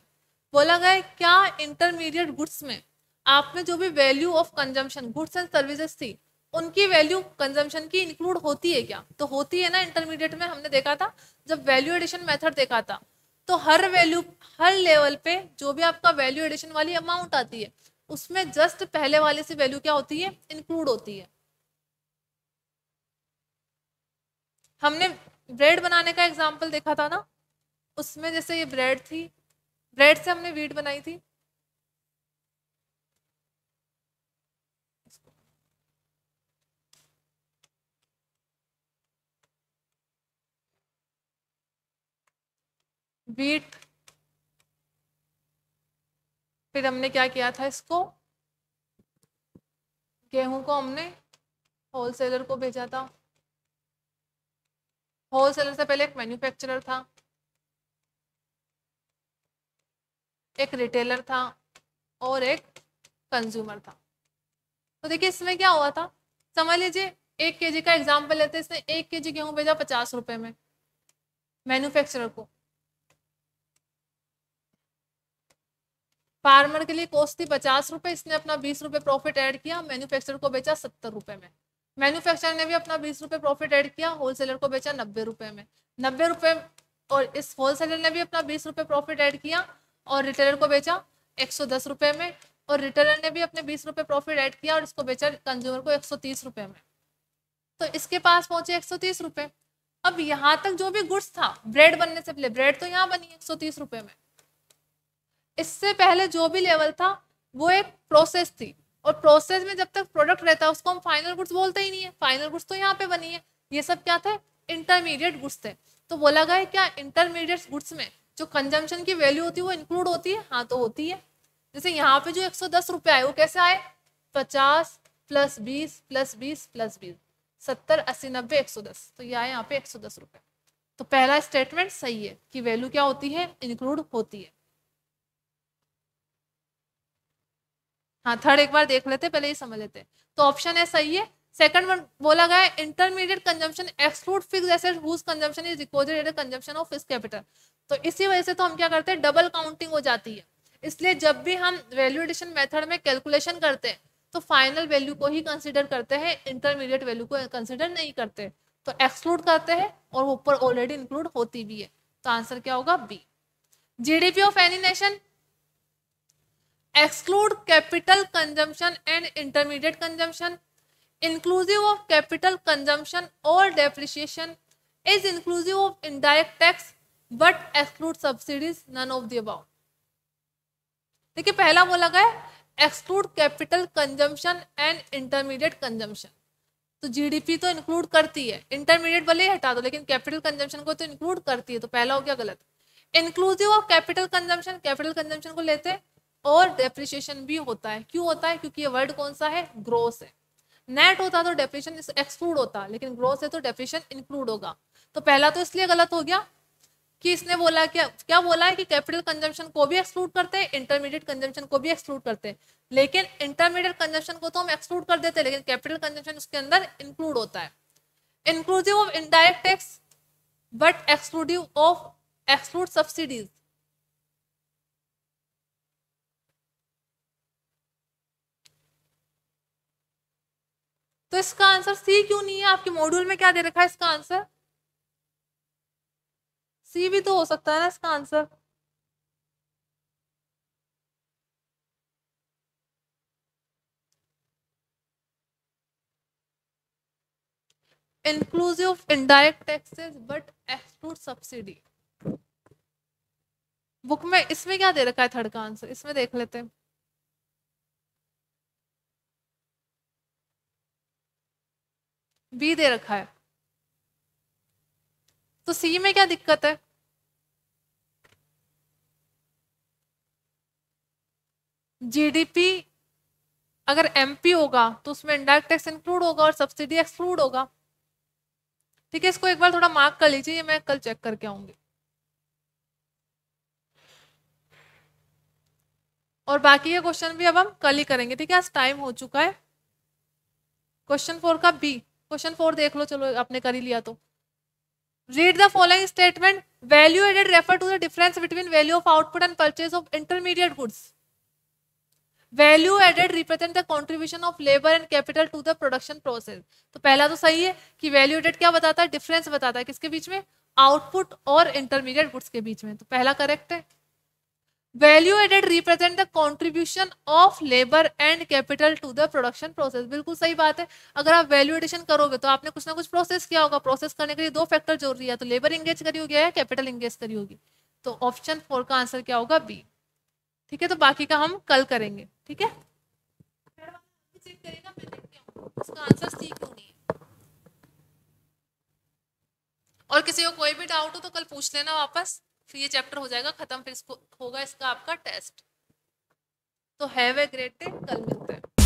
बोला गया क्या इंटरमीडिएट गुड्स में आप में जो भी value of consumption goods and services थी उनकी वैल्यू कंजम्पशन की इंक्लूड होती है क्या तो होती है ना इंटरमीडिएट में हमने देखा था जब वैल्यू एडिशन मेथड देखा था तो हर वैल्यू हर लेवल पे जो भी आपका वैल्यू एडिशन वाली अमाउंट आती है उसमें जस्ट पहले वाले से वैल्यू क्या होती है इंक्लूड होती है हमने ब्रेड बनाने का एग्जाम्पल देखा था ना उसमें जैसे ये ब्रेड थी ब्रेड से हमने वीट बनाई थी वीट फिर हमने क्या किया था इसको गेहूं को हमने होलसेलर को भेजा था होलसेलर से पहले एक मैन्युफैक्चरर था एक रिटेलर था और एक कंज्यूमर था तो देखिए इसमें क्या हुआ था समझ लीजिए एक केजी का एग्जाम्पल लेते हैं इसने एक केजी गेहूं भेजा पचास रुपए में मैन्युफैक्चरर को फार्मर के लिए कॉस्ट थी पचास रुपये इसने अपना बीस रुपये प्रॉफिट ऐड किया मैन्युफैक्चरर को बेचा सत्तर रुपये में मैन्युफैक्चरर ने भी अपना बीस रुपये प्रॉफिट ऐड किया होलसेलर को बेचा नब्बे रुपये में नब्बे रुपये और इस होलसेलर ने भी अपना बीस रुपये प्रॉफिट ऐड किया और रिटेलर को बेचा एक सौ दस रुपए में और रिटेलर ने भी अपने बीस रुपये प्रॉफिट ऐड किया और इसको बेचा कंज्यूमर को एक सौ तीस रुपए में तो इसके पास पहुंचे एक सौ तीस रुपये अब यहाँ तक जो भी गुड्स था ब्रेड बनने से पहले ब्रेड तो यहाँ बनी एक सौ तीस रुपए में इससे पहले जो भी लेवल था वो एक प्रोसेस थी और प्रोसेस में जब तक प्रोडक्ट रहता है उसको हम फाइनल गुड्स बोलते ही नहीं है फाइनल गुड्स तो यहाँ पे बनी है ये सब क्या थे इंटरमीडिएट गुड्स थे तो बोला गया है क्या इंटरमीडिएट गुड्स में जो कंजम्पशन की वैल्यू होती है वो इंक्लूड होती है हाँ तो होती है जैसे यहाँ पे जो एक सौ दस रुपये आए वो कैसे आए पचास प्लस बीस प्लस बीस प्लस बीस सत्तर अस्सी नब्बे एक सौ दस तो ये आए यहाँ पे एक सौ दस रुपये तो पहला स्टेटमेंट सही है कि वैल्यू क्या होती है इंक्लूड होती है हाँ थर्ड एक बार देख लेते पहले ये समझ लेते तो ऑप्शन है सही है सेकंड वन बोला गया intermediate consumption exclude fix asset whose consumption is recorded consumption of fix capital तो इसी वजह से तो हम क्या करते हैं डबल काउंटिंग हो जाती है इसलिए जब भी हम वैल्यूएडिशन मेथड में कैलकुलेशन करते हैं तो फाइनल वैल्यू को ही कंसिडर करते हैं इंटरमीडिएट वैल्यू को कंसिडर नहीं करते तो एक्सक्लूड करते हैं और ऊपर ऑलरेडी इंक्लूड होती भी है तो आंसर क्या होगा B GDP of any nation exclude capital consumption and intermediate consumption inclusive of capital consumption और depreciation is inclusive of indirect tax but exclude subsidies none of the above देखिए पहला बोला गया exclude capital consumption and intermediate consumption तो GDP तो include करती है intermediate भले ही हटा दो लेकिन कैपिटल कंजम्पशन को तो इंक्लूड करती है तो पहला हो गया गलत inclusive of capital consumption capital consumption को लेते हैं और डेप्रिशिएशन भी होता है क्यों होता है क्योंकि ये वर्ड कौन सा है ग्रोस है नेट होता तो डेप्रिशन एक्सक्लूड होता लेकिन ग्रोस है तो डेप्रिशन इंक्लूड होगा तो पहला तो इसलिए गलत हो गया कि इसने बोला क्या क्या बोला है कि कैपिटल कंजम्पशन को भी एक्सक्लूड करते हैं इंटरमीडिएट कंजम्पशन को भी एक्सक्लूड करते हैं लेकिन इंटरमीडिएट कंजम्पशन को तो हम एक्सक्लूड कर देते हैं लेकिन कैपिटल कंजम्पशन उसके अंदर इंक्लूड होता है inclusive of indirect tax but exclusive of exclude subsidies तो इसका आंसर सी क्यों नहीं है आपके मॉड्यूल में क्या दे रखा है इसका आंसर सी भी तो हो सकता है ना इसका answer inclusive indirect taxes but but subsidy book में इसमें क्या दे रखा है थर्ड का आंसर इसमें देख लेते हैं बी दे रखा है तो सी में क्या दिक्कत है जीडीपी अगर एमपी होगा तो उसमें इंडायरेक्ट टैक्स इंक्लूड होगा और सब्सिडी एक्सक्लूड होगा ठीक है इसको एक बार थोड़ा मार्क कर लीजिए मैं कल चेक करके आऊंगी और बाकी के क्वेश्चन भी अब हम कल ही करेंगे ठीक है आज टाइम हो चुका है क्वेश्चन फोर का बी क्वेश्चन फोर देख लो चलो आपने कर ही लिया तो read the following statement value added refer to the difference between value of output and purchase of intermediate goods value added represent the contribution of labour and capital to the production process तो पहला तो सही है कि value added क्या बताता है difference बताता है किसके बीच में आउटपुट और इंटरमीडिएट गुड्स के बीच में तो पहला करेक्ट है value added represent the contribution of labour and capital to the production process बिल्कुल सही बात है अगर आप वैल्यू एडिशन करोगे तो आपने कुछ ना कुछ प्रोसेस किया होगा प्रोसेस करने के लिए दो फैक्टर जरूरी है तो लेबर इंगेज करी होगी या कैपिटल इंगेज करी होगी तो ऑप्शन फोर का आंसर क्या होगा बी ठीक है तो बाकी का हम कल करेंगे ठीक है और किसी को कोई भी डाउट हो तो कल पूछ लेना वापस फिर ये चैप्टर हो जाएगा खत्म फिर इसको होगा इसका आपका टेस्ट तो हैव ए ग्रेट डे कल मिलते हैं